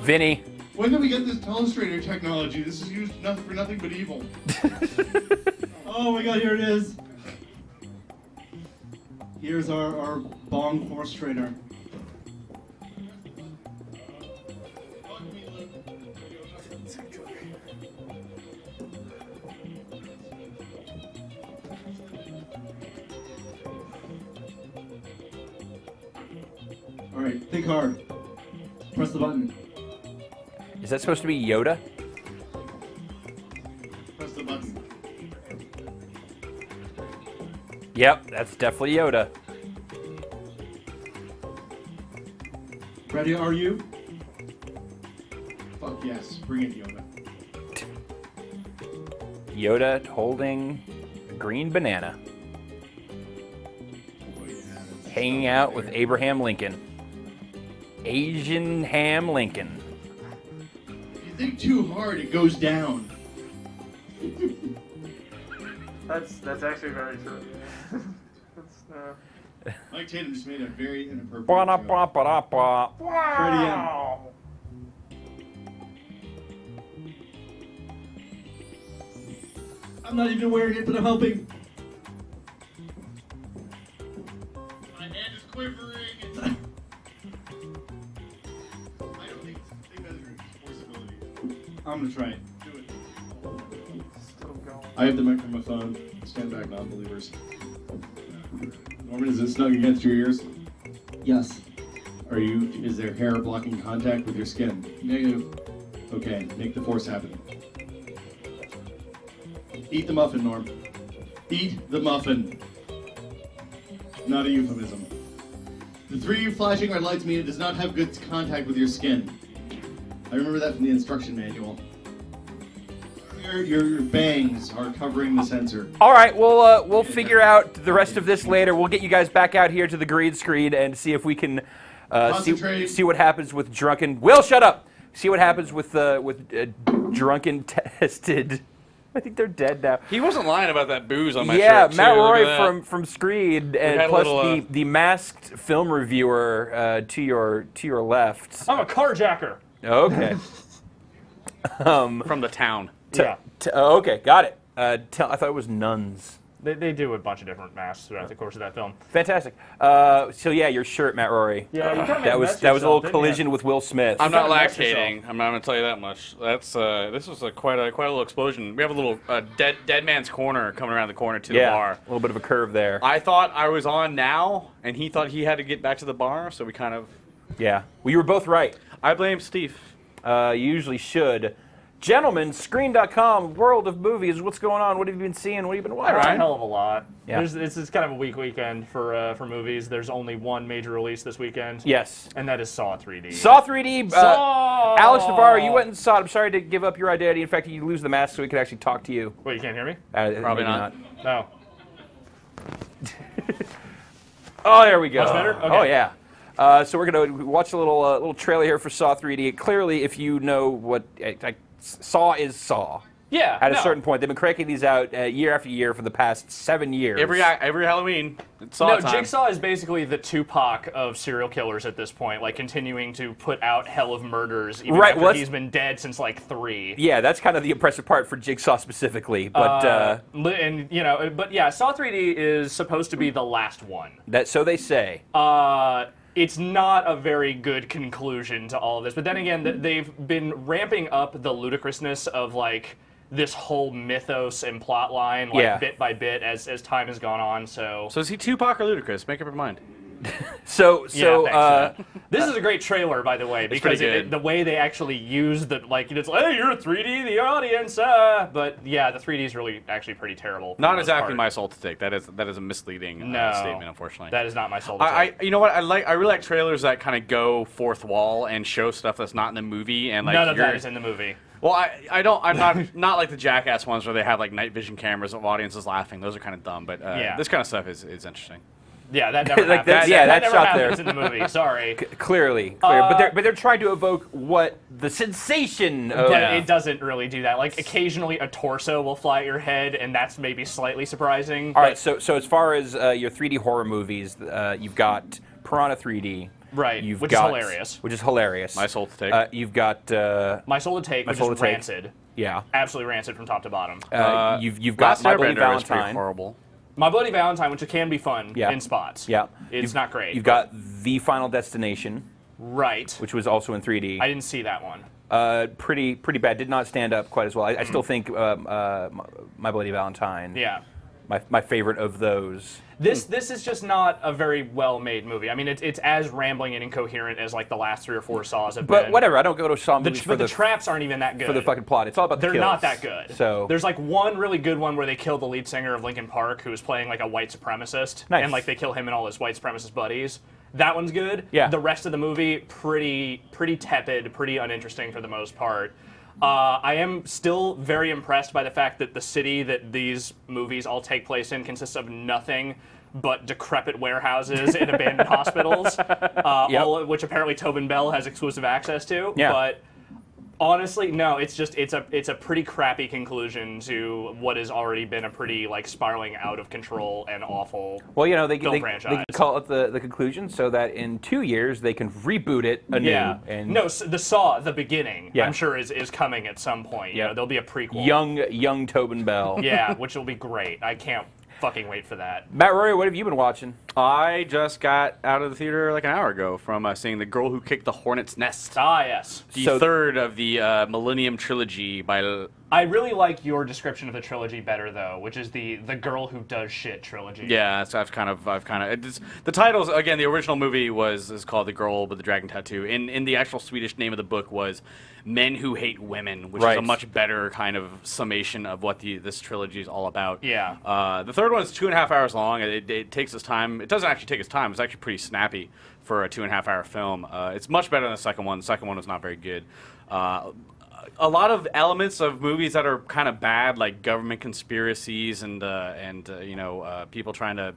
Vinny. When did we get this telestrator technology? This is used for nothing but evil. [LAUGHS] oh my god, here it is. Here's our, our bong horse trainer. Alright, think hard. Press the button. Is that supposed to be Yoda? Press the button. Yep, that's definitely Yoda. Ready are you? Fuck yes, bring it, Yoda. Yoda holding a green banana. Hanging out with Abraham Lincoln. Asian Ham Lincoln. If you think too hard, it goes down. [LAUGHS] That's that's actually very true. [LAUGHS] That's, uh, Mike Tatum just made a very inappropriate Ba-da, joke. ba-da, ba. Freddie M. I'm not even wearing it, but I'm helping. My hand is quivering. I'm gonna try it. Do it. I have the mic on my phone. Stand back, non-believers. Norman, is it snug against your ears? Yes. Are you? Is there hair blocking contact with your skin? Negative. Okay, make the force happen. Eat the muffin, Norm. Eat the muffin. Not a euphemism. The three flashing red lights mean it does not have good contact with your skin. I remember that from the instruction manual. Your, your, your bangs are covering the sensor. All right, we'll uh, we'll figure out the rest of this later. We'll get you guys back out here to the green screen and see if we can uh, see, see what happens with drunken. Will shut up. See what happens with uh, with uh, drunken tested I think they're dead now. He wasn't lying about that booze on my yeah, shirt. Matt too. Look Roy from from Screened, and plus little, uh, the the masked film reviewer uh, to your to your left. I'm a carjacker. Okay. [LAUGHS] um, from the town. t- Yeah. t- oh, okay, got it. Uh, tell, I thought it was nuns. They, they do a bunch of different masks throughout the course of that film. Fantastic. Uh, so yeah, your shirt, Matt Rorie. Yeah, you kinda that was mess that was a little yourself, didn't you? collision with Will Smith. I'm not gotta mess yourself. lactating. I'm not going to tell you that much. That's uh, this was a quite a quite a little explosion. We have a little uh, dead dead man's corner coming around the corner to yeah, the bar. a little bit of a curve there. I thought I was on now, and he thought he had to get back to the bar, so we kind of. Yeah. Well, you were both right. I blame Steve. Uh, you usually should. Gentlemen, Screened.com, World of Movies. What's going on? What have you been seeing? What have you been watching? A hell of a lot. Yeah. There's, this is kind of a weak weekend for uh, for movies. There's only one major release this weekend. Yes. And that is Saw 3D. Saw 3D. Uh, Saw! Alex Navarro, you went and saw it. I'm sorry to give up your identity. In fact, you lose the mask so we could actually talk to you. Wait, you can't hear me? Uh, Probably maybe not. No. [LAUGHS] Oh, there we go. Much better? Oh yeah. Uh, so we're gonna watch a little uh, little trailer here for Saw 3D. Clearly, if you know what uh, like, Saw is Saw. Yeah. At a certain point, they've been cranking these out uh, year after year for the past seven years. Every every Halloween, it's Saw no, time. Jigsaw is basically the Tupac of serial killers at this point, like continuing to put out hell of murders even Right, after well, he's been dead since like three. Yeah, that's kind of the impressive part for Jigsaw specifically. But uh, li- and you know, but yeah, Saw 3D is supposed to be the last one. that so they say. Uh, it's not a very good conclusion to all of this. But then again, th- mm-hmm. they've been ramping up the ludicrousness of like this whole mythos and plot line, like Yeah. bit by bit, as as time has gone on. So, So is he Tupac or Ludacris? Make up your mind. So [LAUGHS] so yeah, uh, uh, [LAUGHS] this is a great trailer, by the way, because it, the way they actually use the like, it's like, hey, you're 3D, the audience, uh, but yeah, the 3D is really actually pretty terrible. Not exactly part. my soul to take. That is that is a misleading No, uh, statement, unfortunately. That is not my soul. To I, take. I, you know what? I like. I really like trailers that kind of go fourth wall and show stuff that's not in the movie. And like None of that in the movie. Well, I, I don't. I'm not [LAUGHS] not like the Jackass ones where they have like night vision cameras of audiences laughing. Those are kind of dumb. But uh, Yeah. this kind of stuff is, is interesting. Yeah, that [LAUGHS] never Like happens. that- yeah, that that's never out there. happens in the movie. Sorry. c- clearly, clear. but Uh, they're but they're trying to evoke what the sensation of. But it doesn't really do that. Like occasionally a torso will fly at your head, and that's maybe slightly surprising. All but right, so so as far as uh, your 3D horror movies, uh, you've got Piranha 3D. Right, You've which is got, hilarious. Which is hilarious. My soul to take. Uh, you've got uh, My Soul to Take, My which Soul is to Take. rancid. Yeah. Absolutely rancid from top to bottom. Uh, you've you've got Last My Bloody Airbender was Valentine. horrible. My Bloody Valentine, which can be fun Yeah. in spots. Yeah. It's You've- not great. You've got The Final Destination. Right. Which was also in 3D. I didn't see that one. Uh, pretty pretty bad. Did not stand up quite as well. I, I still think um, uh, My- My Bloody Valentine. Yeah. My, my favorite of those. This this is just not a very well made movie. I mean, it's it's as rambling and incoherent as like the last three or four Saws have But been. But whatever. I don't go to Saw The, movies tr- for but the, the traps aren't even that good for the fucking plot. It's all about the They're not that good. So there's like one really good one where they kill the lead singer of Linkin Park, who is playing like a white supremacist, Nice. and like they kill him and all his white supremacist buddies. That one's good. Yeah. The rest of the movie pretty pretty tepid, pretty uninteresting for the most part. Uh, I am still very impressed by the fact that the city that these movies all take place in consists of nothing but decrepit warehouses and abandoned [LAUGHS] hospitals, uh, Yep. all of which apparently Tobin Bell has exclusive access to. Yeah. But honestly, no, it's just it's a it's a pretty crappy conclusion to what has already been a pretty like spiraling out of control and awful. Well, you know, they, film they, franchise. they call it the, the conclusion so that in two years they can reboot it anew. yeah. And no, s the Saw, the beginning, Yeah. I'm sure is, is coming at some point. You Yeah. know, there'll be a prequel. young young Tobin Bell. yeah, [LAUGHS] which will be great. I can't fucking wait for that. Matt Rorie, what have you been watching? I just got out of the theater like an hour ago from uh, seeing The Girl Who Kicked the Hornet's Nest. Ah, yes. The So- third of the uh, Millennium Trilogy by. L- I really like your description of the trilogy better though, which is the the girl who does shit trilogy. Yeah, so I've kind of, I've kind of. It's, the titles again. The original movie was is called The Girl with the Dragon Tattoo. In in the actual Swedish name of the book was Men Who Hate Women, which is a much better kind of summation of what the this trilogy is all about. Yeah. Uh, the third one is two and a half hours long. It, it takes its time. It doesn't actually take its time. It's actually pretty snappy for a two and a half hour film. Uh, it's much better than the second one. The second one was not very good. Uh, a lot of elements of movies that are kind of bad, like government conspiracies and uh, and uh, you know uh, people trying to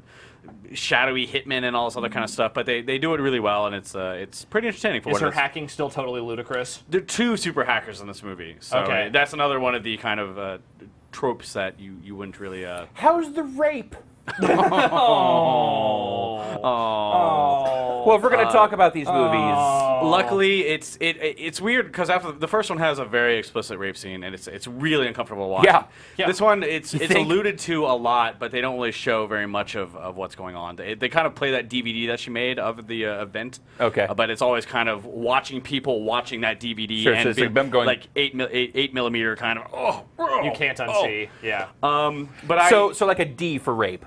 shadowy hitmen and all this other kind of stuff. But they, they do it really well, and it's uh, it's pretty entertaining for Is what her it is. hacking still totally ludicrous? There are two super hackers in this movie, so Okay. that's another one of the kind of uh, tropes that you, you wouldn't really. Uh... How's the rape? [LAUGHS] [LAUGHS] Oh. Well, if we're gonna Uh, talk about these movies, luckily it's it, it- it's weird because after the first one has a very explicit rape scene and it's it's really uncomfortable watching. Yeah. Yeah. This one it's You it's think? alluded to a lot, but they don't really show very much of, of what's going on. They, they kind of play that DVD that she made of the uh, event. Okay. Uh, but it's always kind of watching people watching that DVD Sure, and so it's being like them going- like eight, mil, eight eight millimeter kind of oh, oh You can't oh. unsee. Yeah. Um, but I so so like a D for rape.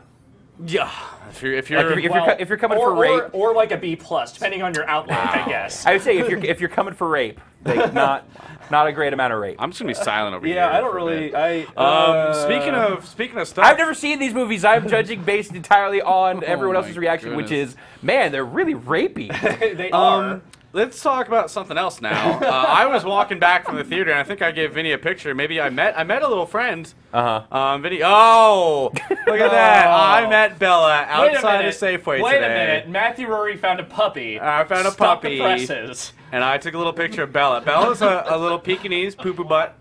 Yeah. If you're if you're if you're if you're coming or, for rape- or, or like a B plus, depending on your outlet, I guess. I would say if you're if you're coming for rape, like [LAUGHS] not not a great amount of rape. I'm just gonna be silent over Yeah, here. Yeah, I don't really. bit. I Um, uh, speaking of speaking of stuff, I've never seen these movies. I'm judging based entirely on [LAUGHS] everyone Oh my else's reaction, which is, man, they're really rapey. [LAUGHS] they are. Let's talk about something else now. [LAUGHS] uh, I was walking back from the theater, and I think I gave Vinny a picture. Maybe I met I met a little friend. Uh huh. Um, Vinny. Oh, look at that! Oh. [LAUGHS] I met Bella outside of Safeway Wait today. a minute. Matthew Rorie found a puppy. I found a Stop puppy, The presses. and I took a little picture of Bella. Bella's a, a little Pekingese poo poo butt.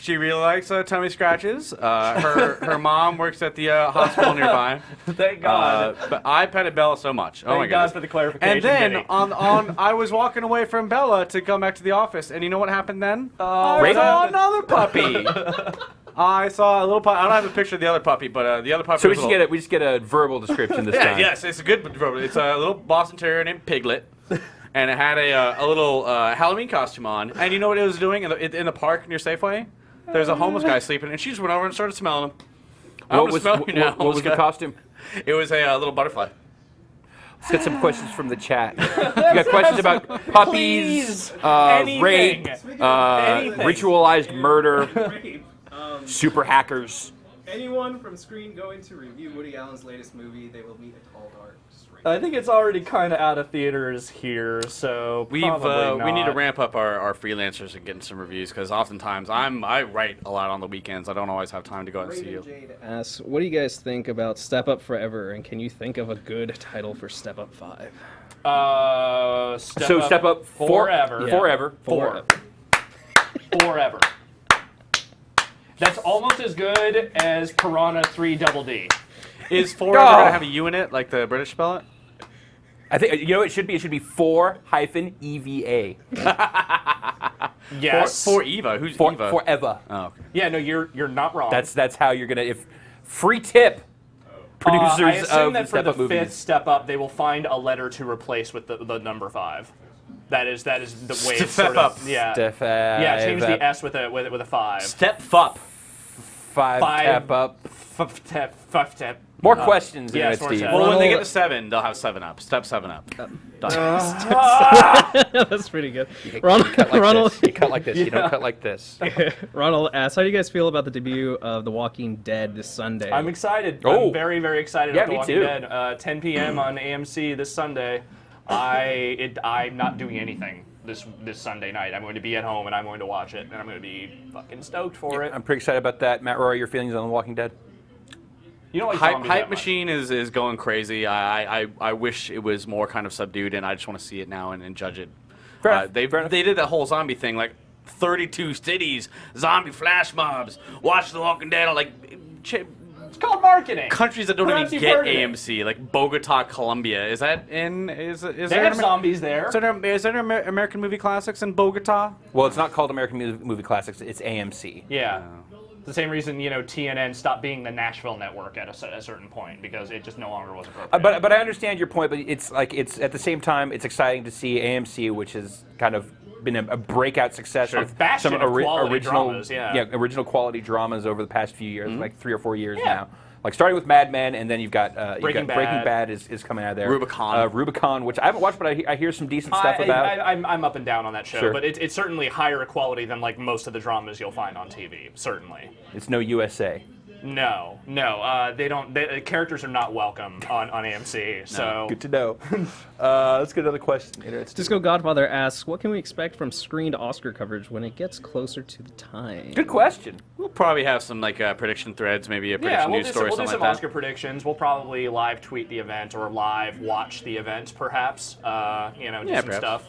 She really likes uh, tummy scratches. Uh, her her mom works at the uh, hospital nearby. [LAUGHS] Thank God. Uh, but I petted Bella so much. Oh Thank my God goodness. for the clarification, And then Vinny. on on I was walking away from Bella to come back to the office, and you know what happened then? I Rape? saw another puppy. [LAUGHS] I saw a little puppy. I don't have a picture of the other puppy, but uh, the other puppy. So we just get a we just get a verbal description this [LAUGHS] yeah, time. yes, it's a good. Verbal. It's a little Boston Terrier named Piglet, and it had a, uh, a little uh, Halloween costume on. And you know what it was doing in the, in the park near Safeway? There's a homeless guy sleeping, and she just went over and started smelling him. I'm What was smell [LAUGHS] what, you now, what was homeless the costume? It was a uh, little butterfly. Let's get some questions from the chat. [LAUGHS] You got questions about puppies, Please. uh, rape, uh, ritualized murder, [LAUGHS] Um, super hackers. anyone from Screened going to review Woody Allen's latest movie, they will meet a tall, dark, straight. I think it's already kind of out of theaters here, so We've probably uh, we need to ramp up our, our freelancers and getting some reviews because oftentimes I'm I write a lot on the weekends. I don't always have time to go out and see you. Jade asks, what do you guys think about Step Up Forever, and can you think of a good title for Step Up 5? Uh, step So up Step Up for- forever. Yeah. Forever. For. Forever. That's almost as good as Piranha 3 Double D. Is [LAUGHS] forever Oh. gonna have a U in it, like the British spell it? I think you know what it should be. It should be four hyphen EVA. [LAUGHS] Yes. For, for Eva. Who's For, Eva? Forever. Oh, okay. Yeah, no, you're you're not wrong. That's that's how you're gonna. If free tip, producers uh, I assume of that for the Up fifth step up, they will find a letter to replace with the, the number five. That is that is the way it's Step sort of up. yeah Step yeah change up. the S with a with, a- with a five. Step fup. Five, Five. tap up. F- tap, f- tap. More Uh, questions, yeah, Internet more Steve. tests. Well, when they get to seven, they'll have seven up. Step seven up. Done. [LAUGHS] [LAUGHS] That's pretty good. You Ronald, cut like Ronald, this. You cut like this. You don't cut like this. [LAUGHS] Ronald asks, how do you guys feel about the debut of The Walking Dead this Sunday? I'm excited. Oh. I'm very very excited Yeah, about The me Walking too. Dead. Uh, 10 p.m. on AMC this Sunday. I it, I'm not doing anything this this Sunday night. I'm going to be at home and I'm going to watch it and I'm going to be fucking stoked for it. I'm pretty excited about that. Matt Rorie, your feelings on The Walking Dead? You don't like hype, hype machine is, is going crazy. I, I I wish it was more kind of subdued, and I just want to see it now and, and judge it. Uh, they they did that whole zombie thing, like 32 cities, zombie flash mobs, watch The Walking Dead, like ch- It's called marketing. countries that don't Perhaps even get heard. AMC, like Bogota, Colombia. Is that in? Is is They there have Amer- zombies there. Is there, is there Amer- American movie classics in Bogota? Well, it's not called American Movie Classics. It's AMC. Yeah. The same reason you know TNN stopped being the Nashville network at a, a certain point because it just no longer was appropriate. Uh, but but I understand your point. But it's like it's at the same time it's exciting to see AMC, which has kind of been a, a breakout success Sure. with Bastion some ori- original dramas, yeah. original quality dramas over the past few years, like three or four years Yeah. now. Like starting with Mad Men, and then you've got uh, you've Breaking got Breaking Bad. Bad is, is coming out of there. Rubicon. uh, Rubicon, which I haven't watched, but I, he- I hear some decent stuff I, about. I, I'm, I'm up and down on that show, Sure. but it, it's certainly higher quality than like most of the dramas you'll find on TV. Certainly. it's no USA. No, no, uh, they don't. They, the characters are not welcome on, on AMC. [LAUGHS] So Good to know. [LAUGHS] uh, let's get another question. Internet Disco Godfather asks, what can we expect from screened Oscar coverage when it gets closer to the time? Good question. We'll probably have some like uh, prediction threads, maybe a prediction yeah, we'll news do, story, some, we'll do some like Oscar predictions. We'll probably live tweet the event or live watch the event, perhaps. Uh, you know, do Yeah, some perhaps. stuff.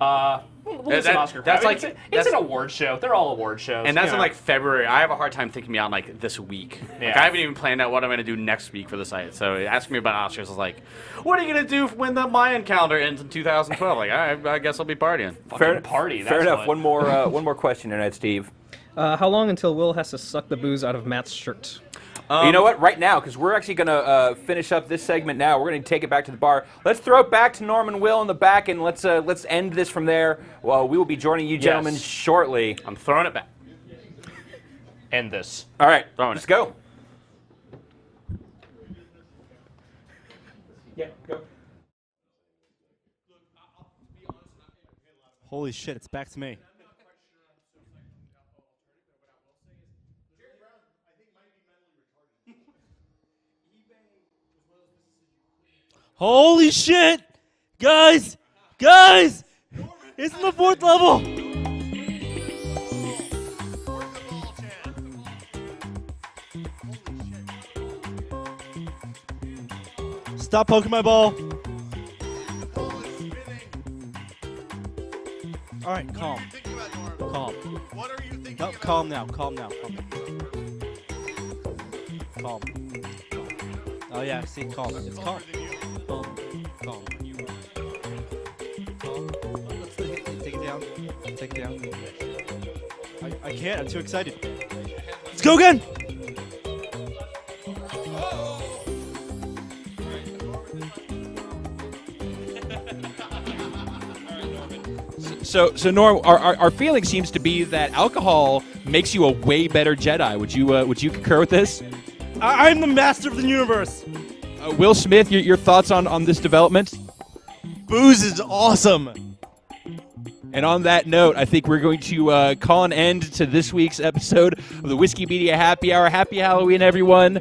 Uh, Well, That- it's an that- Oscar. that's I like it's, that's- it's an award show. They're all award shows. And that's you in know. like February. I have a hard time thinking beyond like this week. Like, I haven't even planned out what I'm going to do next week for the site. So asking me about Oscars is like, what are you going to do when the Mayan calendar ends in 2012? Like, I, I guess I'll be partying. Fair, party. Fair enough. One more, uh, one more question tonight, Steve. Uh, how long until Will has to suck the booze out of Matt's shirt? You know what? Right now, because we're actually going to uh, finish up this segment now. We're going to take it back to the bar. Let's throw it back to Norman Will in the back, and let's uh, let's end this from there. Well, we will be joining you gentlemen Yes. shortly. I'm throwing it back. End this. All right, Throwing let's go. Yeah, go. Holy shit, it's back to me. Holy shit! Guys! Guys! It's in the fourth level! Stop poking my ball. All right, calm. Calm. What are you thinking No, calm now. Calm now. Calm. Calm. Oh yeah, see, calm. It's calm. Let's take it, take it down. Take it down. I, I can't. I'm too excited. Let's go again. [LAUGHS] So, so Norm, our, our, our feeling seems to be that alcohol makes you a way better Jedi. Would you uh, would you concur with this? I, I'm the master of the universe. Uh, Will Smith, your, your thoughts on, on this development? Booze is awesome. And on that note, I think we're going to uh, call an end to this week's episode of the Whiskey Media Happy Hour. Happy Halloween, everyone.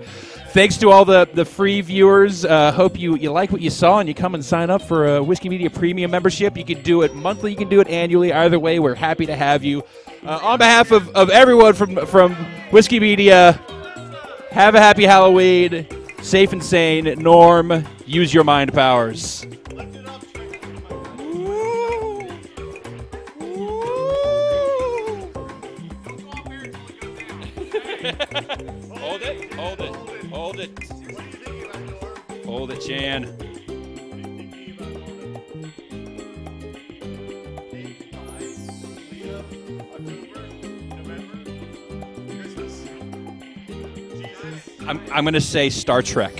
Thanks to all the, the free viewers. Uh, hope you, you like what you saw and you come and sign up for a Whiskey Media Premium membership. You can do it monthly, you can do it annually. Either way, we're happy to have you. Uh, on behalf of, of everyone from, from Whiskey Media, have a happy Halloween. Safe and sane. Norm, use your mind powers. hold it, hold it, hold it. Hold it, Chan. I'm, I'm going to say Star Trek.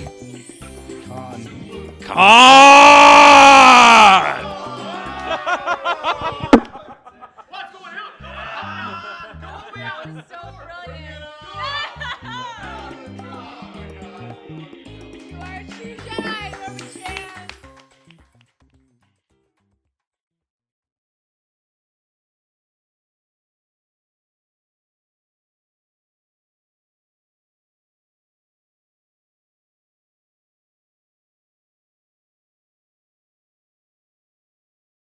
Con. Con!